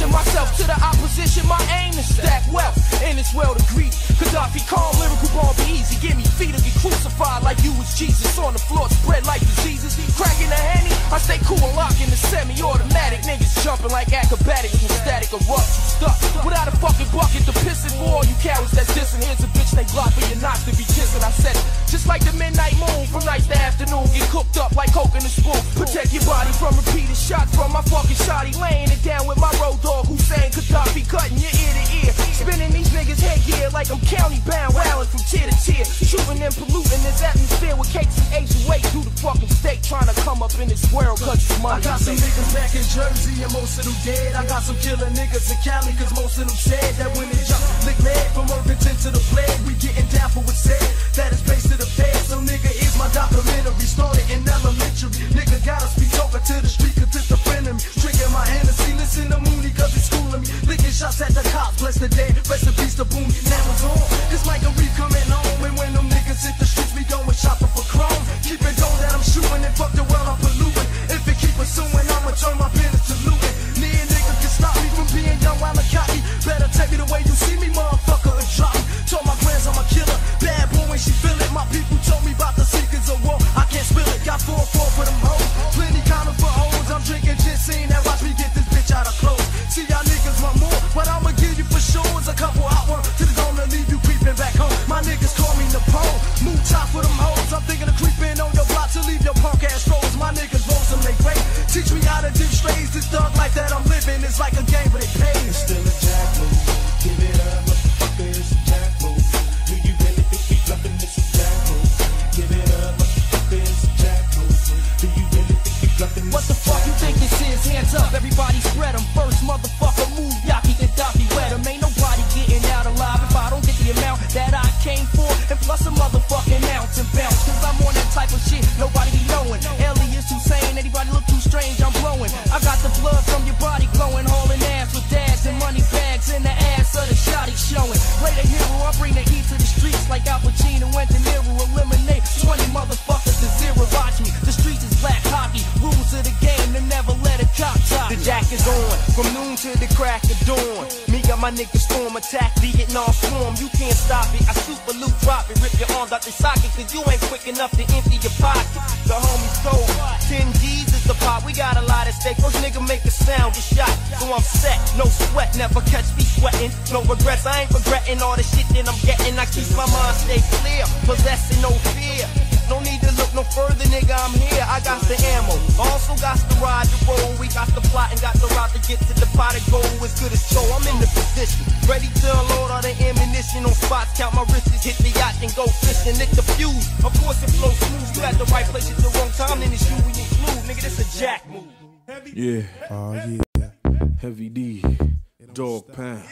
Position myself to the opposition, my aim is stack wealth in this world of greed. Kadafi calm, lyrical ball be easy. Give me feet or get crucified like you was Jesus on the floor, spread like diseases. Cracking a henny, I stay cool and locking the semi-automatic. Niggas jumping like acrobatics with static erupts. You stuck without a fucking bucket to piss it for all you cowards that's dissing. Here's a bitch they block for your knots to be kissing. I said just like the midnight moon from night to afternoon. Get cooked up like coke in a spoon. Protect your body from repeated shots from my fucking shotty. Laying it down with my road dog Hussein Kadafi cutting your ear to ear. Spinning niggas headgear like I'm county bound, wailing from tier to tier. Shooting and polluting this atmosphere with cakes and Asian weight through the fucking state. Trying to come up in this world it's money. I got some niggas back in Jersey and most of them dead. I got some killer niggas in Cali cause most of them said that when they jump, lick lead from Irvington to the plague. We getting down for what's said. That is based to the pad. So nigga is my documentary. Started in elementary. Nigga gotta speak over to the street cause it's a friend of me. Drinking my Hennessy, listen to Mooney cause he's schooling me. Licking shots at the cops, bless the day. Rest in peace to Boom. Now it's on. It's like a reef coming home. And when them niggas hit the streets, we going shopping for chrome. Keep it that I'm shooting and fuck the world I'm polluting. If it keep pursuing, I'ma turn my business to looting. Me and niggas can stop me from being young while I cocky. Better take me the life that I'm living is like a my niggas storm attack, Vietnam swarm. You can't stop it. I super loot, drop it, rip your arms out the socket. Cause you ain't quick enough to empty your pocket. The homies told 10 G's is the pot. We got a lot at stake. First nigga make a sound, get shot. So I'm set, no sweat, never catch me sweating. No regrets, I ain't regretting all the shit that I'm getting. I keep my mind stay clear, possessing no fear. No need to look no further, nigga. I'm here. I got the ammo. Also got the ride the roll. We got the plot and got the route to get to the pot of gold. As good as show. I'm in the position. Ready to unload all the ammunition on spots. Count my wrists, hit the yacht and go fishing. Lit the fuse. Of course it flows smooth. You at the right place at the wrong time. Then it's you we include. Nigga, this a jack move. Yeah. Oh, yeah. Heavy D. Dog Pound.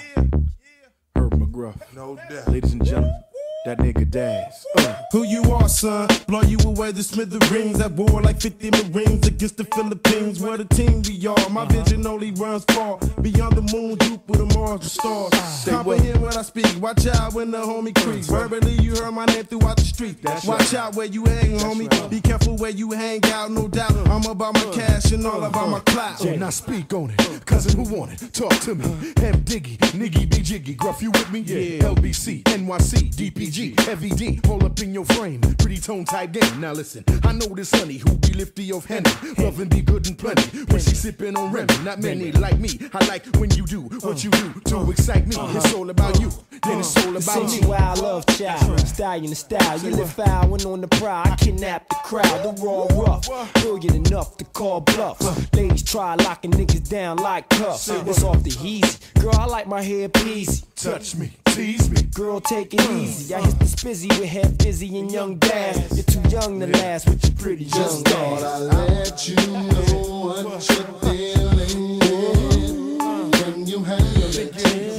Herb McGruff. No doubt. Ladies and gentlemen, that nigga Daz. Uh. Who you are, son? Blow you away the smithereens at war like 50 Marines against the Philippines. Where the team we are. My vision only runs far beyond the moon, Jupiter, Mars, the stars. Comprehend what I speak. Watch out when the homie creeps. Verbally, you heard my name throughout the street. Watch out where you hang, homie. Be careful where you hang out, no doubt. I'm about my cash and all about my clout. So now speak on it. Cousin, who want it? Talk to me. Uh. Hem Diggy, Niggy be jiggy. Gruff, you with me? Yeah. LBC, NYC, DPG, Heavy D. Hold up in your frame. Pretty tone type game. Now listen, I know this honey who be lifty of Henny. Love and be good and plenty. When she sipping on Remy, not many like me. I like when you do what you do to uh-huh. excite me. It's uh-huh. all about you, uh-huh. then it's all about me. sensual love child, stallion of style. You live foul when on the prowl. I kidnap the crowd, the raw rough. Brilliant enough to call bluffs. Ladies try locking niggas down like cuffs. It's off the easy. Girl, I like my hair peasy. Touch me, tease me. Girl, take it easy. I hit the spizzy with head busy and young dad. You're too young to last with your pretty young Just thought. I'd let you know what you're feeling. Can you handle it?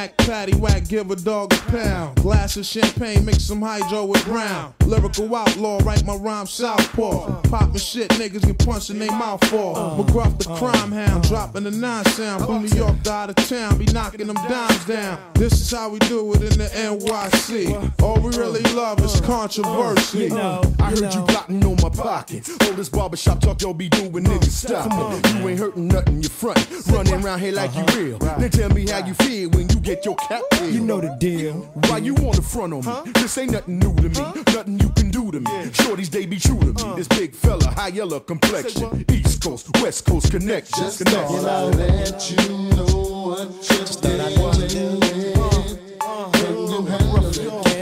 Knack, patty whack, give a dog a pound. Glass of champagne, mix some hydro with brown. Lyrical outlaw, write my rhyme southpaw. Poppin' shit, niggas get punched in they mouth for. McGruff the crime hound, dropping the nine sound. From New York to out of town, be knocking them dimes down. This is how we do it in the NYC. All we really love is controversy. I heard you plotting on my pockets. All this barbershop talk y'all be doing, niggas stop it. You ain't hurting nothing, you front. Running around here like you real. Then tell me how you feel when you get your cap peeled. You know the deal. Why you on the front on me? This ain't nothing new to me. Nothing you can do to me. Shorties, they be true to me. This big fella, high yellow complexion. East Coast, West Coast connection. Just thought I'd let you know what you're feeling. Can you handle it?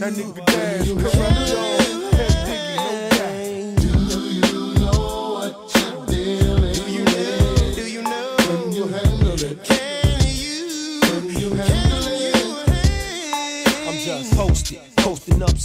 That nigga Daz, Do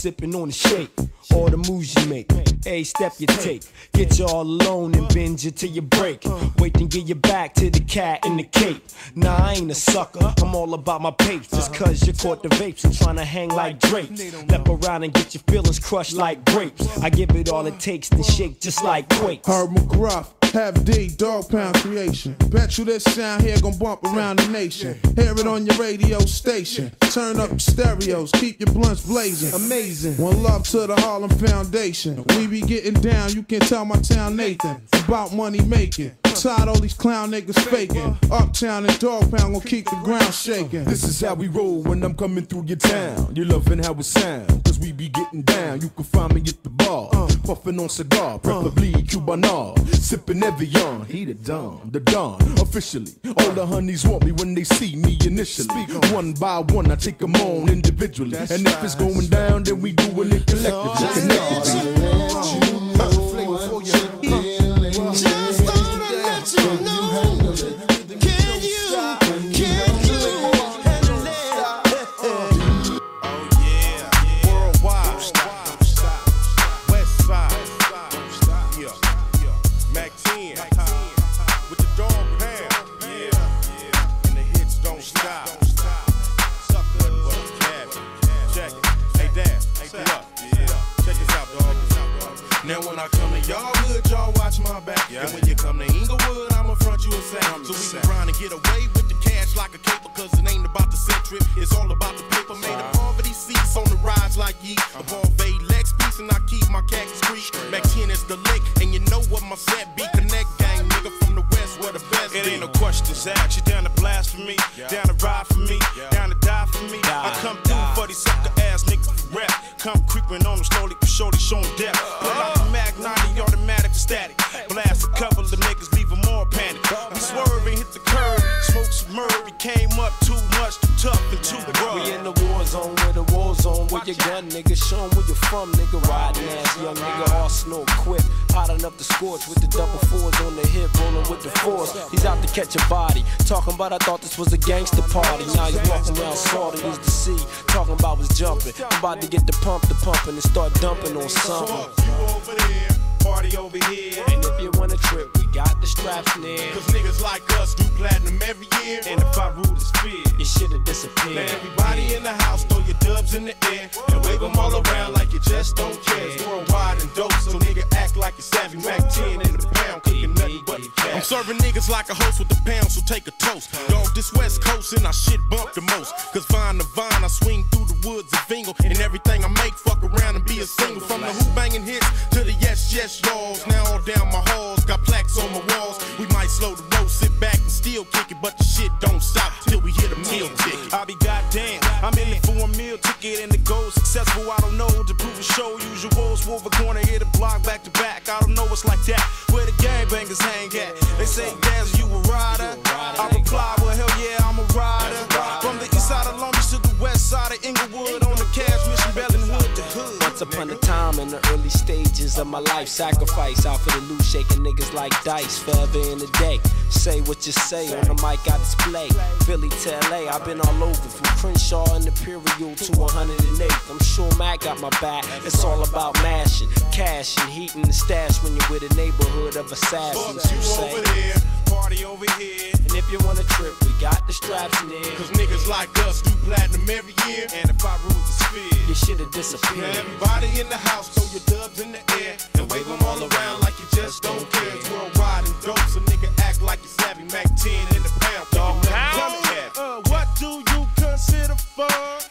sipping on the shake. All the moves you make, a step you take. Get you all alone and bend you till you break. Wait and get you back to the cat in the cape. Nah, I ain't a sucker, I'm all about my pace. Just cause you caught the vapes and trying to hang like drapes. Lep around and get your feelings crushed like grapes. I give it all it takes to shake just like quakes. Herb McGruff, Heavy D, dog pound creation. Bet you this sound here gon' bump around the nation. Hear it on your radio station. Turn up your stereos, keep your blunts blazing. Amazing. One love to the Harlem Foundation. We be getting down, you can tell my town Nathan. About money making. Tired all these clown niggas faking. Uptown and dog pound gon' keep the ground shaking. This is how we roll when I'm coming through your town. You loving how it sound, cause we be getting down. You can find me at the bar, puffing on cigar, preferably Cubanar, sipping Evian. He the Don, the Don, officially. All the honeys want me when they see me initially. One by one, I take them on individually. And if it's going down, then we doing it collectively. Connectively. Sound. So we can grind and get away with the cash like a caper, cause it ain't about the set trip. It's all about the paper. Made of poverty seats on the rides like ye. A Lex piece and I keep my khakis street. Mac 10 is the lick, and you know what my set be. Connect gang, nigga from the west, where the best It ain't no questions asked. You down to blast for me, down to ride for me, down to die for me. I come through for these sucker ass niggas rap. Come creeping on them slowly, for shorty showing death. Pull out the Mac 90, automatic static. Your gun, nigga. Show 'em where you're from, nigga. Riding ass, young nigga, arsenal equipped. Hot enough to scorch with the double fours on the hip, rolling with the force. He's out to catch a body. Talking about, I thought this was a gangster party. Now he's walking around salty, used to see. Talking about was jumping. I'm about to get the pump, the pumping, and start dumping on something. You over there, party over here. And if you want a trip, we got the straps near. Cause niggas like us do platinum every year. And if I rule the sphere, you should have disappeared. Now everybody in the house, throw your dubs in the air and wave them all around like you just don't care. Dope, so nigga act like you savvy. Mac 10 in the pound, cooking nothing but I'm serving niggas like a host with the pound, so take a toast. Dog, this West Coast and our shit bump the most. Cause vine to vine, I swing through the woods of Vingle. And everything I make, fuck around and be a single. From the who banging hits to the yes, yes, y'alls. Now all down my halls, got plaques on my walls. We might slow the road, sit back and still kick it, but the shit don't stop till we hit a meal ticket. I'll be goddamn. I'm in it for a meal ticket and the goal successful. I don't know to prove a show. Usuals, move a corner, hit a block back to back. I don't know what's like that. Where the gangbangers hang at. They say, Daz, you a rider? I reply, well, hell yeah, I'm a rider. From the east side of Long to the west side of Inglewood on the cash Once upon a time in the early stages of my life, sacrifice out for the loot, shaking niggas like dice, forever in the day. Say what you say on the mic, I display. Philly to LA, I've been all over from Crenshaw and Imperial to 108. I'm sure Mac got my back. It's all about mashing, cash and heating the stash when you're with a neighborhood of assassins. You say, over there, party over here. And if you want a trip, we got the straps near. Cause niggas like us do platinum every year. And if I rule the sphere, You should have now disappeared. everybody in the house, throw your dubs in the air and wave them all around like you just don't care. It's worldwide and dope, so nigga act like you savvy. Mac 10 in the pound, dog. Uh, what do you consider fun?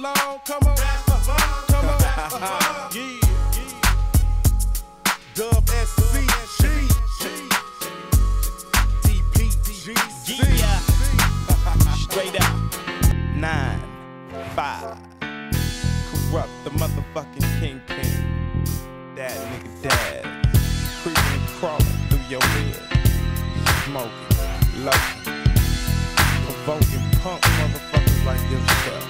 Long. Come on, that's the bomb, come on. that's the bomb. yeah, yeah. Dub SC, DPG, Yeah. straight out. Nine, five. Kurupt the motherfucking kingpin. That nigga Daz. Creeping crawling through your head. Smoking, loafing. Provoking punk motherfuckers like yourself.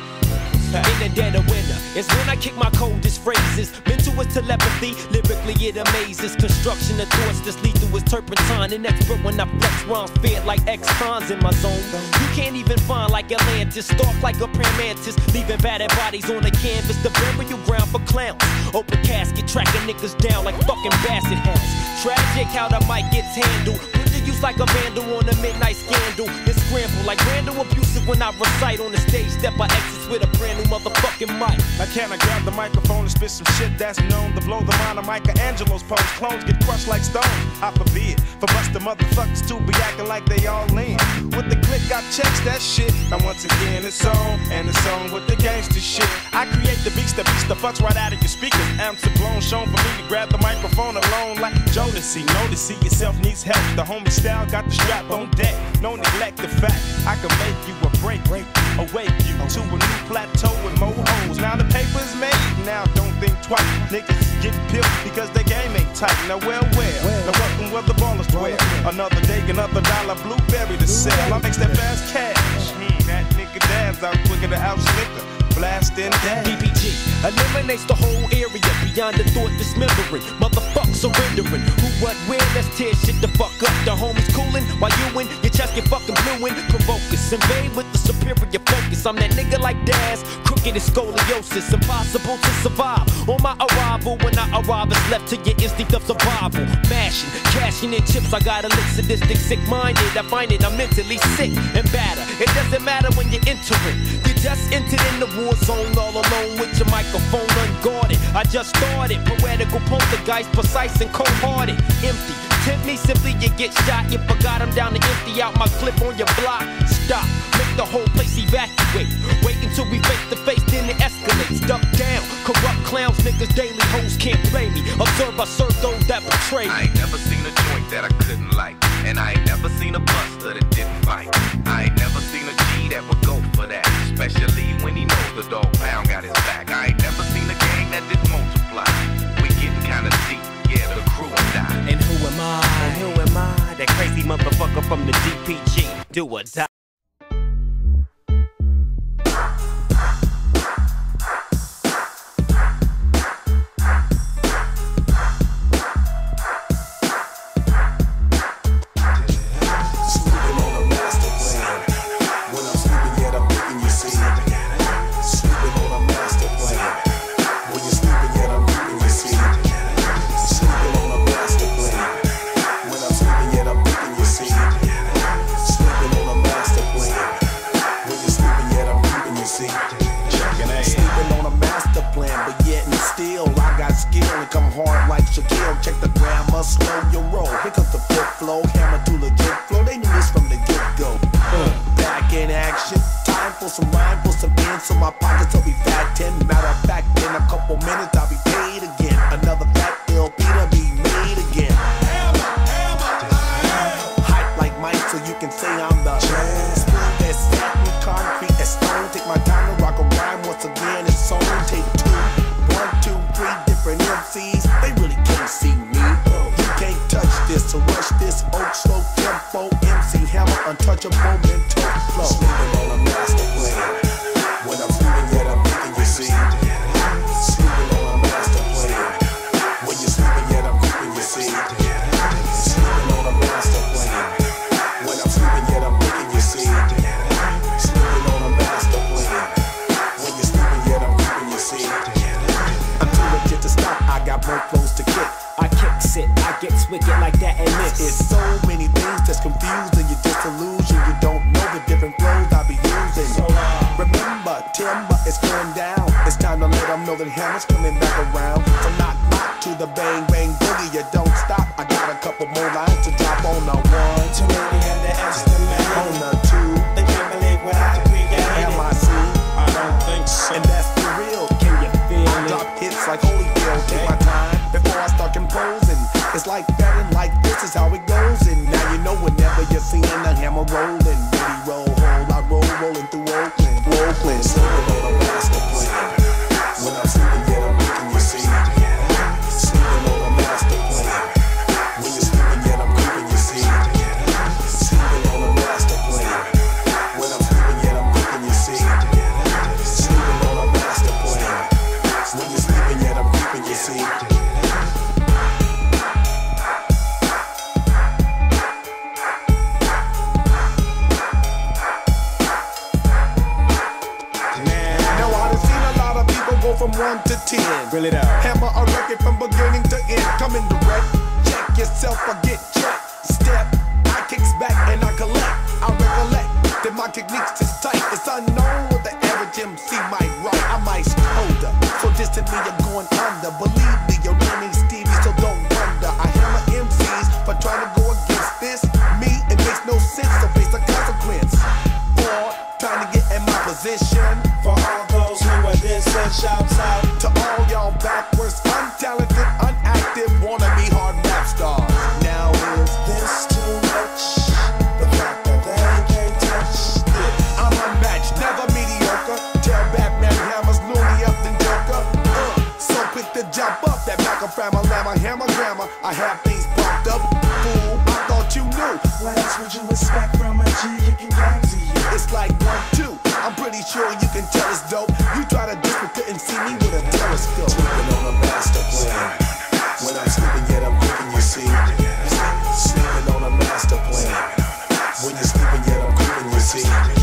In the dead of winter is when I kick my coldest phrases. Mental is telepathy, lyrically it amazes. Construction of thoughts that's lethal as turpentine. An expert when I flex rhymes, fed like ex-cons in my zone. You can't even find like Atlantis, stalk like a praying mantis, leaving battered bodies on the canvas. The burial ground for clowns. Open casket, tracking niggas down like fucking basset hounds. Tragic how the mic gets handled. Use like a vandal on a midnight scandal. Then scramble like Randall abusive when I recite on the stage. Step I exits with a brand new motherfucking mic. Now can I grab the microphone and spit some shit that's known to blow the mind of Michelangelo's pose? Clones get crushed like stones. I forbid for buster motherfuckers to be acting like they all in. The checks that shit. Now once again, it's on and it's on with the gangster shit. I create the beats that beats the fucks right out of your speakers. Amps are blown, shown for me to grab the microphone alone like Jodeci. See yourself needs help. The homie style got the strap on deck. No neglect the fact I can make you a break, break, awake you to a new plateau with more hoes. Now the paper's made, now don't think twice. Niggas get pilled because their game ain't tight. Now well, well, now welcome where the ballers dwell. Another day, another dollar, blueberry to sell. I makes that fast cash. Hmm, that nigga dad's out quicker to out slicker. Blasting dad. DPG eliminates the whole area beyond the thought dismembering. Motherfuck surrendering. Who, what, where? Let's tear shit the fuck up. The homies cooling while you in your chest get fucking blueing. Provocus, invade with the superior focus. I'm that nigga like Daz. Crooked is scoliosis. Impossible to survive. On my arrival, when I arrive, it's left to your instinct of survival. Mashing, cashing in chips. I got a lick sadistic, sick minded. I find it, I'm mentally sick and batter. It doesn't matter when you're entering. You just entered in the war zone all alone with your microphone unguarded. I just started. Poetical poltergeist, precise and cold hearted. Empty. Tempt me simply, you get shot. You forgot I'm down to empty out my clip on your block. Stop. Make the whole place evacuate. Wait until we face to face, then it escalates. Duck down. Corrupt clowns, niggas, daily hoes can't play me. Observe, I serve those that betray me. I ain't never seen a joint that I couldn't like. And I ain't never seen a buster that didn't fight. I ain't never seen a G that would. Especially when he knows the dog pound got his back. I ain't never seen a gang that didn't multiply. We getting kinda deep, yeah, the crew and die. And who am I? And who am I? That crazy motherfucker from the DPG. Do or die. Pull some rhyme, pull some in, so my pockets will be fat. Ten matter of fact, in a couple minutes I'll be paid again. Another fat LP to be made again. Hammer, hammer, I. Hype like Mike, so you can say I'm the jam. Spoon that's satin, concrete that's stone. Take my time to rock a rhyme once again. It's on take two, one, two, three different MCs. They really can't see me. You can't touch this, so rush this. Oak slow tempo, MC Hammer, untouchable. man. when you're sleeping, yet I'm coolin', you see.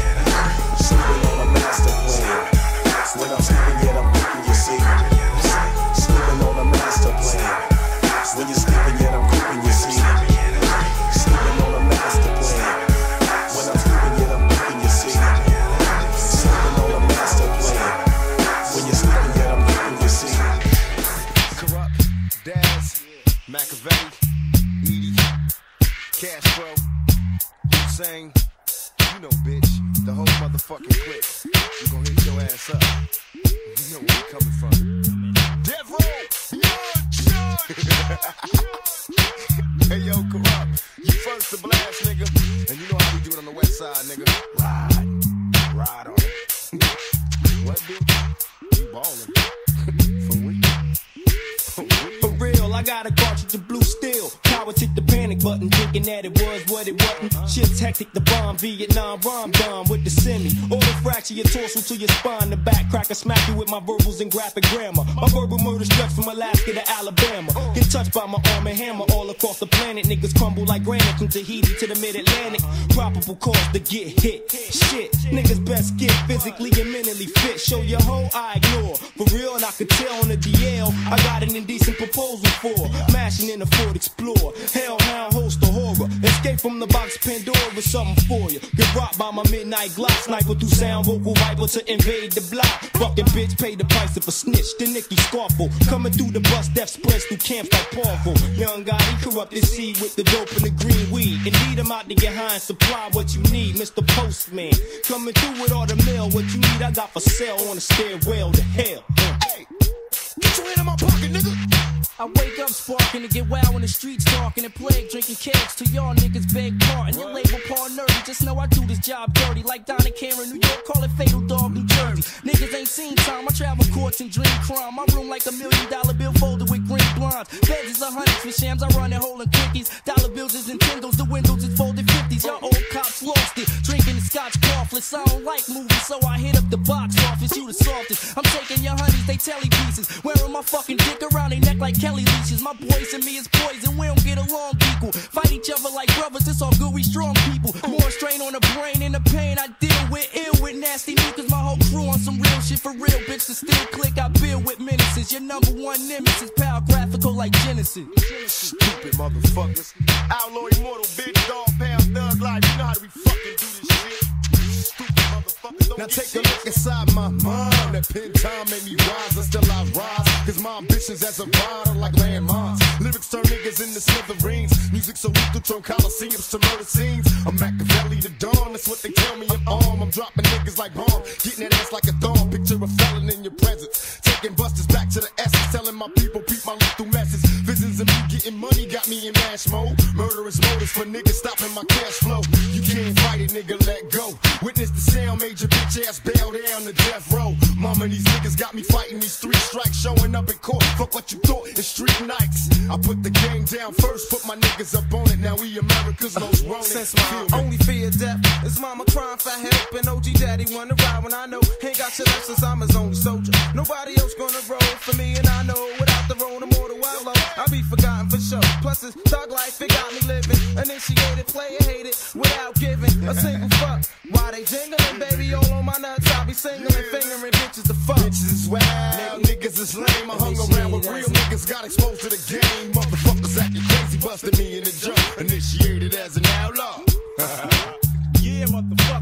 dorsal to your spine, the back crack, I smack you with my verbals and graphic grammar. My verbal murder struck from Alaska to Alabama. Get touched by my arm and hammer all across the planet. Niggas crumble like granite from Tahiti to the mid Atlantic. Probable cause to get hit. Shit, niggas best get physically and mentally fit. Show your hoe I ignore. For real, and I could tell on the DL, I got an indecent proposal for. Mashing in the Ford Explorer. Escape from the box Pandora with something for you. Get rocked by my midnight Glock sniper through sound vocal viper to invade the block. Fucking bitch, pay the price of a snitch. The Nicky Scarfo coming through the bus, death spreads through camps like powerful. Young guy, he corrupt his seed with the dope and the green weed. And lead him out to get high and supply what you need, Mr. Postman. Coming through with all the mail, what you need, I got for sale on the stairwell to hell. Uh. Get your hand in my pocket, nigga. I wake up sparking and get wild when the streets dark and plague drinking kegs till y'all niggas beg pardon. Your label part nerdy, just know I do this job dirty like Donna Karan, New York, call it Fatal Dog, New Jersey. Niggas ain't seen time, I travel courts and dream crime. My room like a million dollar bill folded with green blinds. Beds is a hundred for shams, I run it holding quickies. Dollar bills is Nintendos, the windows is folded 50s. Y'all old cops lost it, drinking the scotch coughless. I don't like movies, so I hit up the box office. You the softest. I'm taking your honeys, they telly pieces. Wearing my fucking dick around their neck like Kelly leashes. My boys and me is poison, we don't get along equal. Fight each other like brothers, it's all good, we strong people. More strain on the brain and the pain I deal with. Ill with nasty me, cause my whole crew on some real shit for real. Bitch, to still click, I build with menaces. Your number one nemesis, power graphical like Genesis. Stupid motherfuckers. Outlaw immortal, bitch, dog, pound, thug life. You know how we fucking do this shit. Now take a look inside my mind. That pin time made me rise, and still I rise. Cause my ambitions as a rider like landmines. Lyrics turn niggas into smithereens. Music so lethal turn coliseums to murder scenes. I'm Makaveli the dawn, that's what they tell me I'm armed. I'm dropping niggas like bomb, getting that ass like a thorn. Picture a felon in your presence. Taking busters back to the essence, telling my people, peep my lethal message. Visions of me getting money got me in mash mode. Murderous motives for niggas stopping my cash flow. You can't fight it, nigga, let go. The sound, made your bitch ass bail down to death row. Mama, these niggas got me fighting these three strikes, showing up in court. Fuck what you thought, it's street nights. I put the game down first, put my niggas up on it. Now we America's most wanted. Since my only fear death is mama crying for help and OG daddy wanna ride when I know ain't got shit left since I'm his only soldier. Nobody else gonna roll for me and I know without the roll the more the wild I'll be forgotten for sure. Plus it's thug life, it got me living. Initiated, player hated without giving a single fuck. Why they jingling, baby, all on my nuts. I'll be singling, fingering bitches to fuck. Bitches is wild, niggas is lame. I hung around with real niggas, got exposed to the game. Motherfuckers acting crazy, busting me in the jump. Initiated as an outlaw.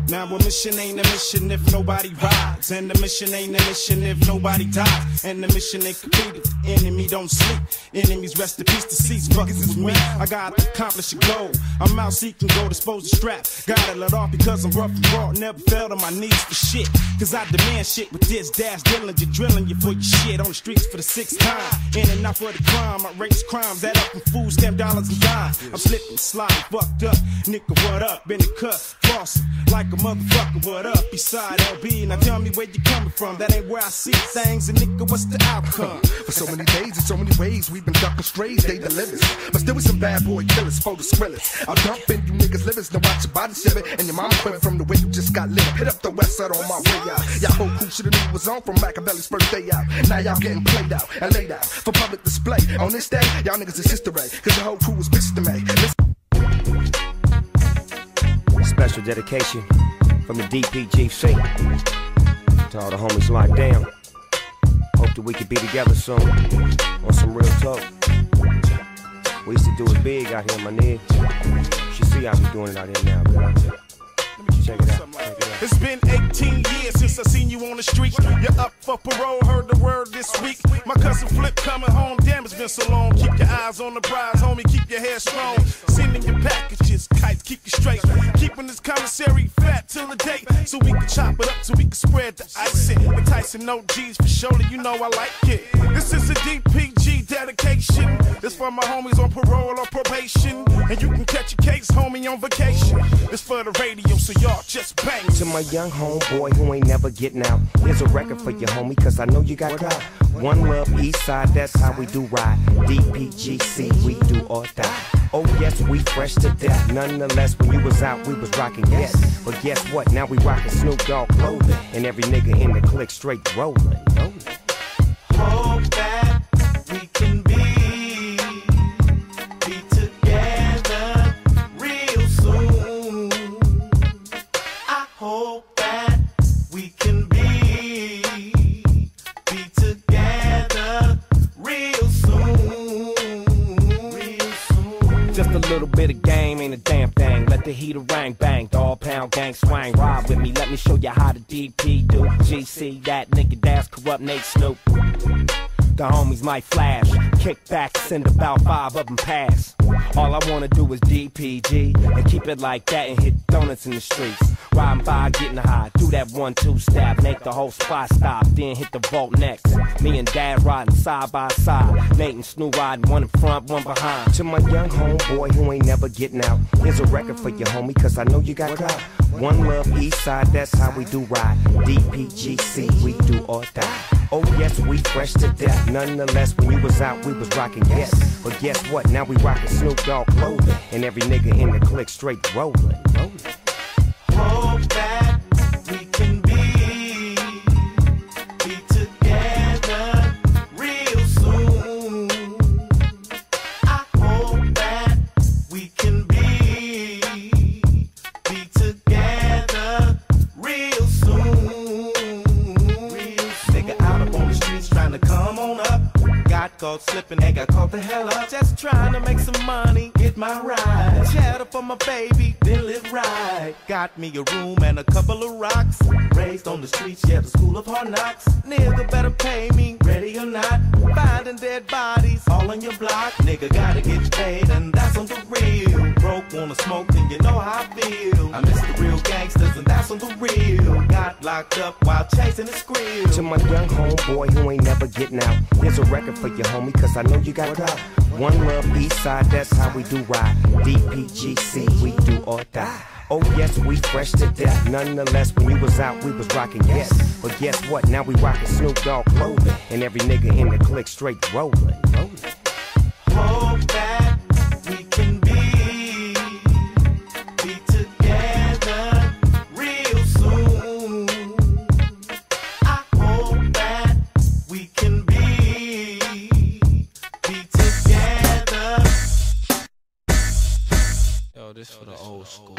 Now a mission ain't a mission if nobody rides, and the mission ain't a mission if nobody dies, and the mission ain't completed. Enemy don't sleep. Enemies rest in peace. Deceased fuckers is me. I gotta accomplish a goal. I'm out seeking gold, dispose the strap. Gotta let off because I'm rough and raw. Never fell to my knees for shit. Cause I demand shit with this Daz Dillinger drilling you for your shit on the streets for the sixth time. In and out for the crime. Outrageous crimes add up in food stamp dollars and dimes. I'm slipping, sliding, fucked up. Nigga, what up? In the cut, like a motherfucker. What up? Beside LB. Now tell me where you coming from. That ain't where I see things. And nigga, what's the outcome? For so many days and so many ways, we've been ducking strays, they delivers. But still, we some bad boy killers, for the squillers. I'll dump in you niggas' livers, now watch your body shiver. And your mama quit from the way you just got lit. Hit up the west side on my way out. Y'all whole crew shoulda knew was on from Makaveli's first day out. Now y'all getting played out and laid out for public display. On this day, y'all niggas is history, cause the whole crew was bitches to me. Listen Special dedication from the DPGC to all the homies locked down. Hope that we could be together soon on some real talk. We used to do it big out here, my nigga. You see how we doing it out here now, man. Check it out. It's been 18 years since I seen you on the street. You're up for parole, heard the word this week. My cousin Flip coming home, damn, it's been so long. Keep your eyes on the prize, homie, keep your head strong. Sending your packages, kites, keep you straight. Keeping this commissary fat till the day, so we can chop it up, so we can spread the ice. Enticing no G's for surely, you know I like it. This is a DPG dedication. This for my homies on parole or probation. And you can catch a case, homie, on vacation. It's for the radio, so y'all just bang. To my young homeboy who ain't never getting out. Here's a record for you, homie, cause I know you got clout. One love, east side, that's how we do ride. DPGC, we do or die. Oh yes, we fresh to death. Nonetheless, when you was out, we was rocking yes. But guess what? Now we rocking Snoop Dogg clothing. And every nigga in the clique straight rolling. The heater rang bang, dog pound gang swang. Ride with me, let me show you how the DP do. GC that nigga that's Kurupt Nate Snoop. The homies might flash, kick back, send about five of them pass. All I wanna do is DPG and keep it like that and hit donuts in the streets. Riding by, getting high, do that one two step, make the whole spot stop, then hit the vault next. Me and Daz riding side by side, Nate and Snoop riding one in front, one behind. To my young homeboy who ain't never getting out, here's a record for you, homie, cause I know you got clout. One love, east side, that's how we do ride. DPGC, we do or die. Oh yes, we fresh to death. Nonetheless, when you was out, we was rocking yes. But guess what? Now we rocking Snoop Dogg clothing, and every nigga in the clique straight rolling. Caught slipping and got caught the hell up. Just trying to make some money, get my ride. Chat up on my baby, then live right. Got me a room and a couple of rocks. Raised on the streets, yeah, the school of hard knocks. Nigga better pay me, ready or not. Finding dead bodies all on your block. Nigga gotta get paid, and that's on the real. Broke, wanna smoke, then you know how I feel. I miss the real gangsters, and that's on the real. Got locked up while chasing the skrill. To my young homeboy who ain't never getting out, here's a record for you, homie, cause I know you got clout. One love, east side, that's how we do ride. DPGC, we do or die. Oh yes, we fresh to death. Nonetheless, when you was out, we was rocking yes. But guess what? Now we rocking Snoop Dogg clothing, and every nigga in the clique straight rolling. rolling. Old school.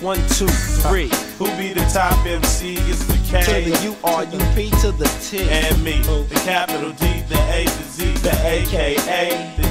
One, two, three. Who be the top MC? It's the K. To the U-R-U-P to the T. And me. The capital D, the A to Z, the AKA, the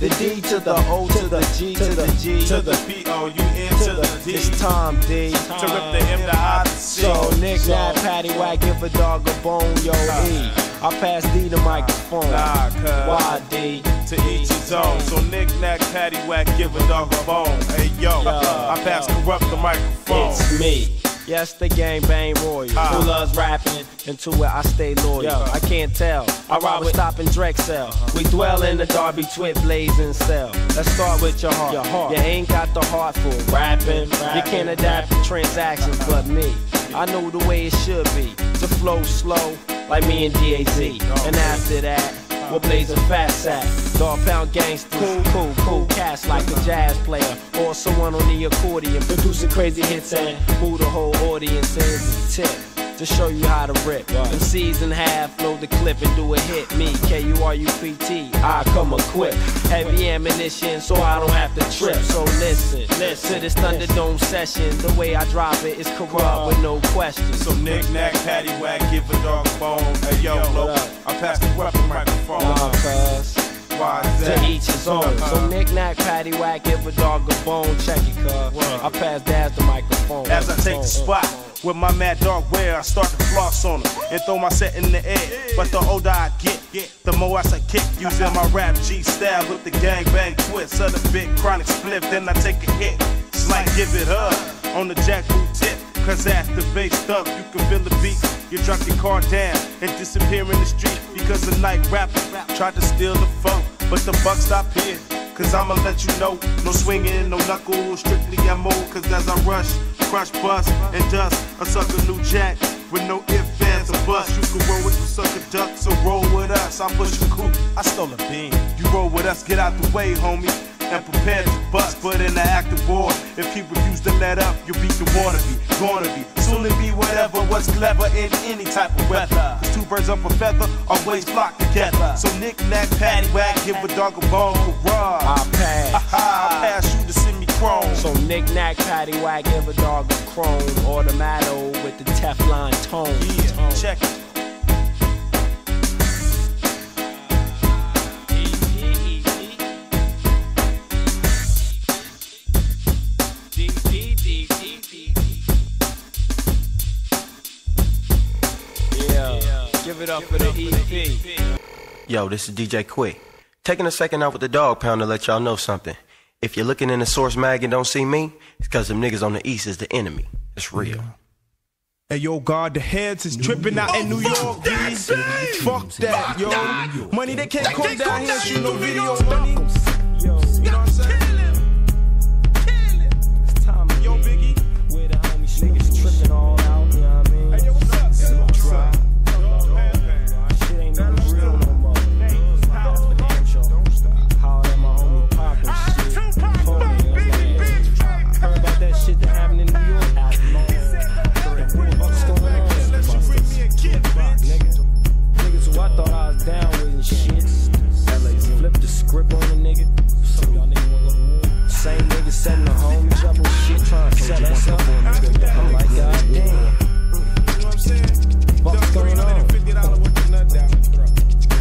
the D to the O to the G to the G to the P O U N to the D. It's Tom D. To rip the M to I to C. So Nick, Nat, Patty, Whack, give a dog a bone, yo E. I pass D the microphone. Nah, cuz. Why D? To each his own. So Nick, knack, patty whack, give a dog a bone. Hey yo, I pass Kurupt the microphone. It's me. Yes, the gang bang royal. Ah. Who loves rapping and to it I stay loyal. Yo. I can't tell. I ride with Stop and Drexel. We dwell in the Derby Twit blazing cell. Let's start with your heart. Your heart. You ain't got the heart for rapping. You can't adapt to transactions, but me. I know the way it should be. To flow slow, like me and DAZ. And after that, we'll blaze a fat sack. Dog pound gangsters, cool, cool, cool cats like a jazz player or someone on the accordion, producing crazy hits and move the whole audience. Here's a tip to show you how to rip. MCs in half, load the clip and do a hit. Me, K-U-R-U-P-T, I come equipped. Heavy ammunition, so I don't have to trip. So listen, listen to this Thunderdome session. The way I drop it is corrupt with no question. So knick knack, patty whack, give a dog a bone. Hey yo, low, I pass the microphone. Nah, cuz. To each his own. Uh-huh. So knick knack, patty whack, give a dog a bone, check it, cuz. I pass Daz the microphone. As I take the uh-huh. spot with my mad dog where I start to floss on him and throw my set in the air. But the older I get, the more I say kick. Using my rap G style with the gang bang twist of the big chronic split. Then I take a hit. It's like give it up on the jackboot tip. Cause the bass stuck, you can feel the beat. You drop your car down and disappear in the street because the night rapper tried to steal the phone. But the buck stop here. Cause I'ma let you know, no swinging, no knuckle, strictly MO. Cause as I rush, crush, bust, and dust, I suck a new jack with no ifs, ands, or busts. You can roll with the sucker duck, so roll with us. I push the coupe, I stole a beam. You roll with us, get out the way, homie. And prepare to bust, but in the act of war, if he refuse to let up, you'll be the wannabe, gonna be. Soon to be whatever, what's clever in any type of weather. Cause two birds up a feather always flock together. So knick knack, patty whack, give a dog a bone, hurrah. I pass. Aha, I pass you to send me chrome. So knick-knack, paddywhack, give a dog a chrome. Automato with the Teflon tone. Yeah, check it. Yo, this is DJ Quik. Taking a second out with the dog pound to let y'all know something. If you're looking in the source mag and don't see me, it's cause them niggas on the east is the enemy. It's real. Hey yo, God, the heads is dripping out in New York, B. Fuck that, yo. Money they can't come down here, shoot no video money. Thought I was down with and shit. Flip the script on the nigga. Some y'all niggas wanna go to war. Same niggas setting the homies up and shit, trying to set us up. I'm like, goddamn. What's going on?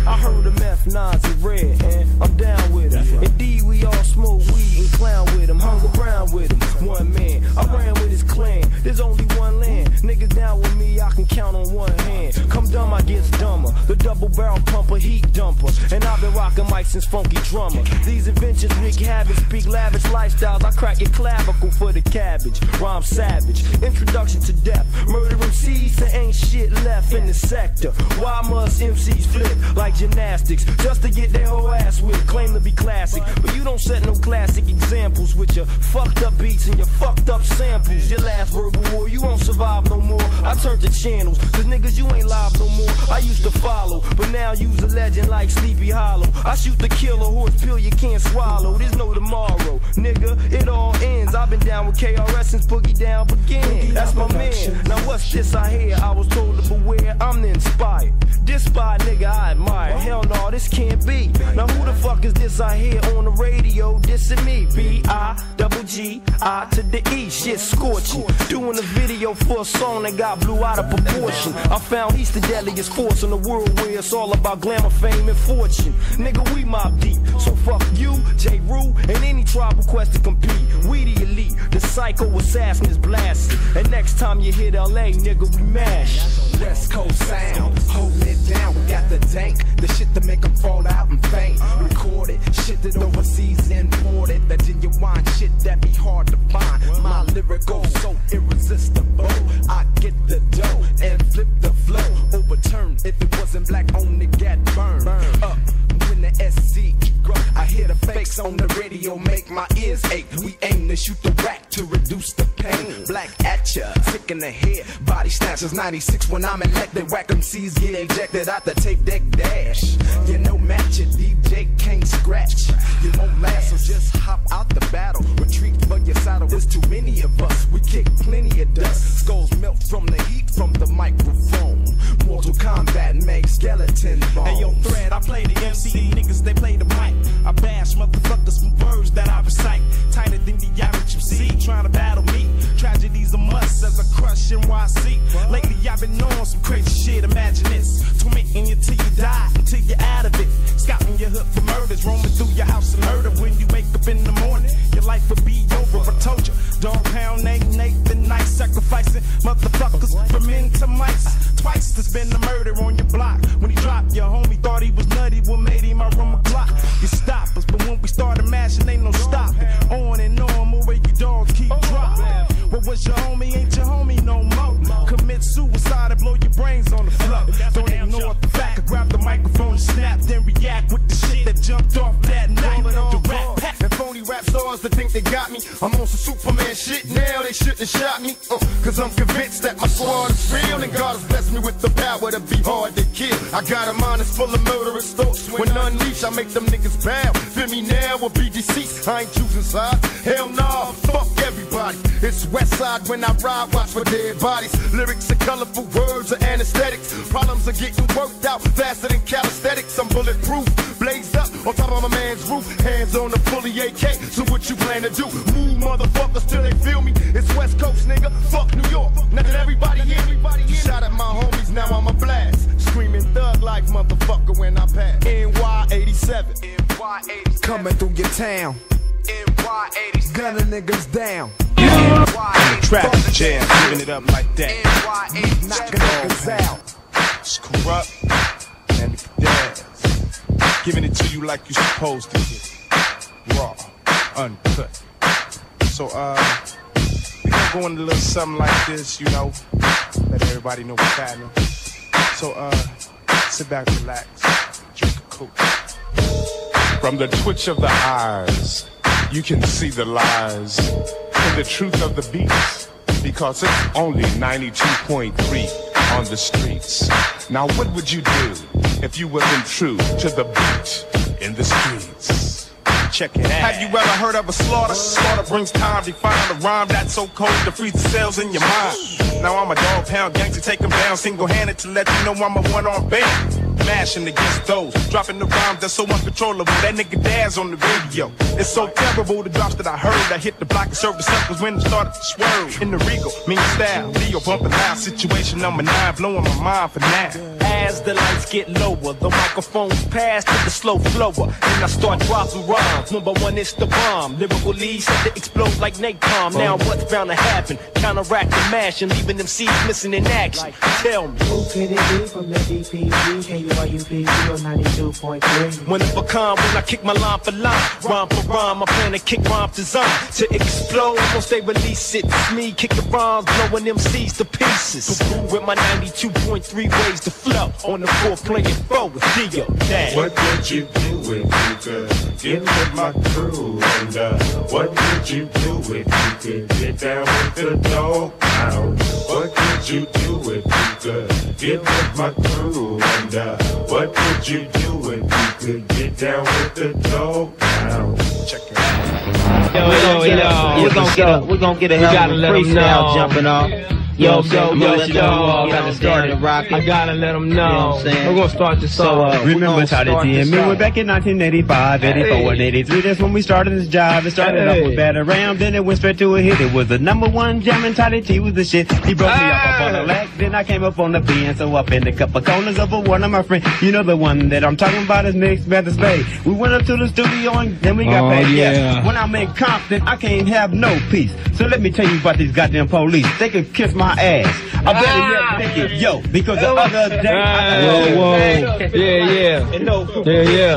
I heard the meth Nazi red, and I'm down with him. Indeed, we all smoke weed and clown with him, hung around with him. One man, I ran with his clan. There's only one land. Niggas down with me, I can count on one hand. Come dumb, I get dumber. The double barrel pumper, heat dumper. And I've been rocking mics since funky drummer. These adventures wreak havoc, speak lavish lifestyles. I crack your clavicle for the cabbage. Rhyme savage. Introduction to death. Murdering seeds, there ain't shit left in the sector. Why must MCs flip like gymnastics just to get their whole ass whipped? Claim to be classic, but you don't set no classic examples with your fucked up beats and your fucked up samples. Your last verbal war, you won't survive no more. I turned to channels, cause niggas, you ain't live no more. I used to follow, but now you's a legend like Sleepy Hollow. I shoot the killer horse pill you can't swallow. There's no tomorrow, nigga. It all ends. I've been down with KRS since Boogie Down began. That's my man. Now what's this I hear? I was told to beware. I'm the inspired. This spy nigga I admire. Hell no, this can't be. Now who the fuck is this I hear on the radio? This Dissing me. B I double G I to the E. Shit scorching. Doing a video for a song that got blew out of proportion. I found he's the deadliest force in the world where it's all about glamour, fame, and fortune. Nigga, we mob deep. So fuck you, J. Rue, and any tribal quest to compete. We the elite. The psycho assassin is blasted. And next time you hit LA, nigga, we mash. West Coast sound, holding it down. We got the dank, the shit to make them fall out and faint. Recorded, shit that overseas imported. That genuine Snatchers 96 when I'm elected. Whack MCs get ejected out the can see the lies and the truth of the beats because it's only 92.3 on the streets. Now, what would you do if you wasn't true to the beat in the streets? Check it out. Have you ever heard of a slaughter? Slaughter brings time to find a rhyme that's so cold to freeze the cells in your mind. Now I'm a dog pound gangster, take 'em down single handed to let you know I'm a one on band. Mashing against those, dropping the rhymes that's so uncontrollable. That nigga Daz on the radio. It's so terrible the drops that I heard. I hit the block and served the suckers when it started to swerve. In the Regal, mean style, Leo bumping loud. Situation number nine, blowing my mind for now. As the lights get lower, the microphones pass to the slow flower. And I start dropping rhymes. Number one, it's the bomb. Lyrical leads set to explode like napalm. Now what's bound to happen? Counteract the mash and leaving them seeds missing in action. Tell me. Who could it be from the DPG? KUIUP 92.3. When it become, when I kick my line for line, rhyme for rhyme, I plan to kick rhyme design to explode. Once they release it, it's me kicking rhymes, blowing them seeds to pieces. With my 92.3 ways to flow on the fourth playing four with Dio. Dad. What would you do if you could get with my crew? And uh, what would you do if you could get down with the dog pound? What would you do if you could get with my crew? And uh, what would you do if you could get down with the dog pound? Check it out. Yo, yo, yo, we're gonna get a, we're gonna get a We hell gotta of a freestyle jumping off. Yo, so yo, we're yo, gonna let yo, them yo, get yo, started Dan. rocking. I gotta let 'em You know know. what I'm saying? We're gonna start the So, song. uh, Remember gonna how they start did me? We're back in 1985, 84, and 83. That's when we started this job. It started off with Batterram, then it went straight to a hit. It was the number one jamming. Toddy Tee was the shit. He broke me up, up on the leg, then I came up on the B, and so up in the couple corners of a one of my friends. You know the one that I'm talking about is Nick's Better Spade. We went up to the studio and then we got Oh, paid. yeah. When I'm in Compton, I can't have no peace. So let me tell you about these goddamn police. They could kiss my ass. I better Ah. yet take it, yo, because the other day I Whoa, whoa. Yeah, yeah. Yeah, yeah.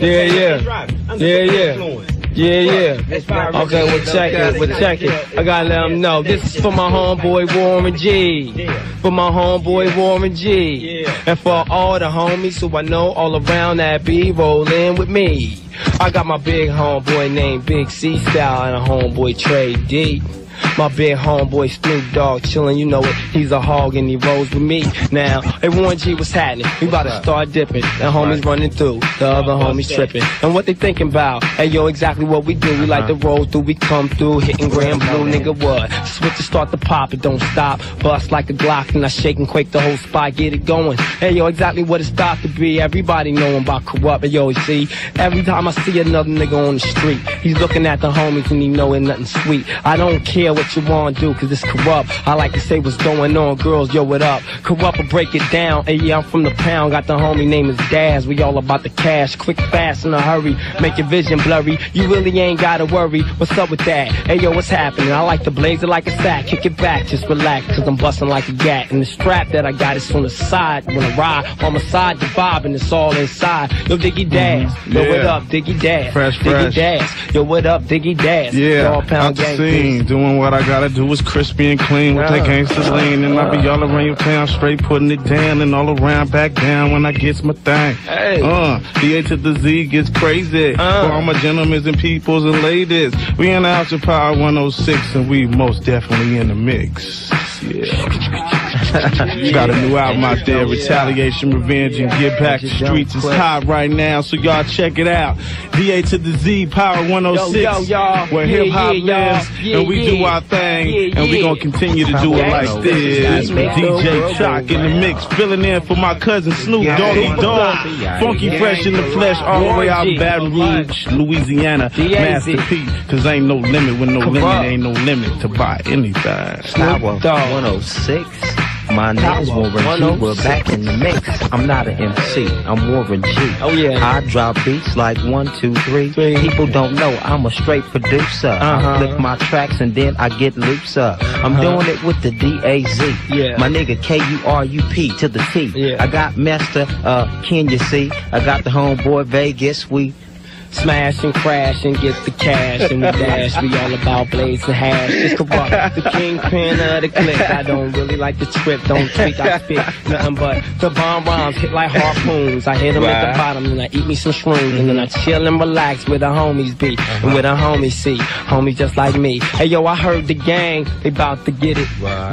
Yeah, yeah. Yeah, yeah. Yeah, yeah. Okay, well check it, well check it. I gotta let them know. This is for my homeboy Warren G. For my homeboy Warren G. And for all the homies who I know all around that be rolling with me. I got my big homeboy named Big C Style and a homeboy Trey D. My big homeboy Snoop Dogg chillin', you know it. He's a hog and he rolls with me. Now, hey Warren G, what's happening? We about to start dipping. The homies running through, the other homies tripping. And what they thinking about? Hey yo, exactly what we do. We like to roll through, we come through, hitting grand blue, nigga what? Switch to start the pop, it don't stop. Bust like a Glock and I shake and quake the whole spot, get it going. Hey yo, exactly what it's about to be. Everybody knowing about Kurupt. Yo, you see, every time I see another nigga on the street, he's looking at the homies and he knowing nothing sweet. I don't care what you wanna do, cause it's Kurupt. I like to say what's going on, girls, yo, what up? Kurupt will break it down. Hey, yeah, I'm from the pound, got the homie name is Daz. We all about the cash, quick, fast, in a hurry. Make your vision blurry. You really ain't gotta worry. What's up with that? Hey, yo, what's happening? I like to blaze it like a sack, kick it back, just relax, cause I'm busting like a gat. And the strap that I got is on the side when I ride. On my side, the bob, and it's all inside. Yo, Diggy mm, Daz. Yo, what up, Diggy Daz? Fresh, Diggy fresh. Daz. Yo, what up, Diggy Daz? Yeah, out pound gang. scene, doing what I gotta do is crispy and clean with that gangster lean, and I be all around your town, straight putting it down and all around back down when I gets my thing. Hey. Uh, the A to the Z gets crazy. Uh. For all my gentlemen and peoples and ladies, we in the House of Power 106, and we most definitely in the mix. Yeah. Got a new album out there, Retaliation, Revenge, and Get Back to Streets. It's hot right now, so y'all check it out. DA to the Z, Power 106, Yo, yo, y'all. where hip hop yeah, lives, Yeah, and we do yeah. our thing, Yeah, and we yeah. gonna continue to do it like this. DJ world Chalk in the mix, filling in for my cousin Snoop Yeah. Doggy Dogg, Funky Fresh in the flesh, all the way out Warren G. Baton Rouge, Louisiana, D-A-Z. Master P, cause ain't no limit, with no limit, on. ain't no limit to buy anything. Power 106. My niggas Warren G, we're back in the mix. I'm not an MC, I'm Warren G. Oh, yeah. I drop beats like one, two, three. People don't know I'm a straight producer. Uh-huh. I flip my tracks and then I get loops up. I'm Uh-huh. doing it with the D-A-Z. Yeah. My nigga K-U-R-U-P to the T. Yeah. I got Master uh, Ken, you see. I got the homeboy Vegas, we Smash and crash and get the cash and the dash. We all about blades and hash. It's Kurupt, the kingpin of the clique. I don't really like the trip, don't tweak. I spit nothing but the bomb rhymes hit like harpoons. I hit them at the bottom and I eat me some shrooms and then I mm-hmm. chill and relax where the homies be and uh-huh. where the homies see. Homies just like me. Hey yo, I heard the gang, they about to get it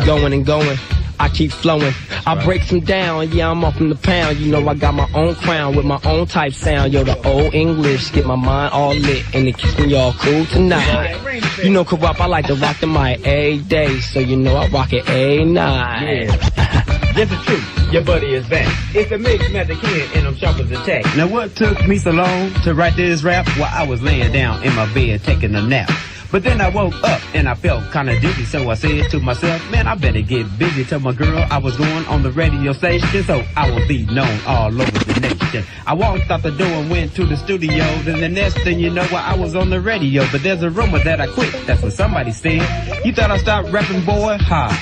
going and going. I keep flowing. I break them down, yeah, I'm up in the pound. You know, I got my own crown with my own type sound. Yo, the old English, get my mind all lit, and it keeps me all cool tonight. You know, Kurupt, I like to rock the mic a day, so you know I rock it a night. This is true. Your buddy is back. It's a mix Master kid and I'm sharp as a tack. Now what took me so long to write this rap? While I was laying down in my bed taking a nap. But then I woke up and I felt kinda dizzy, so I said to myself, man, I better get busy. Tell my girl I was going on the radio station, so I will be known all over the nation. I walked out the door and went to the studio, then the next thing you know, I was on the radio. But there's a rumor that I quit, that's what somebody said. You thought I stopped rapping, boy? Ha.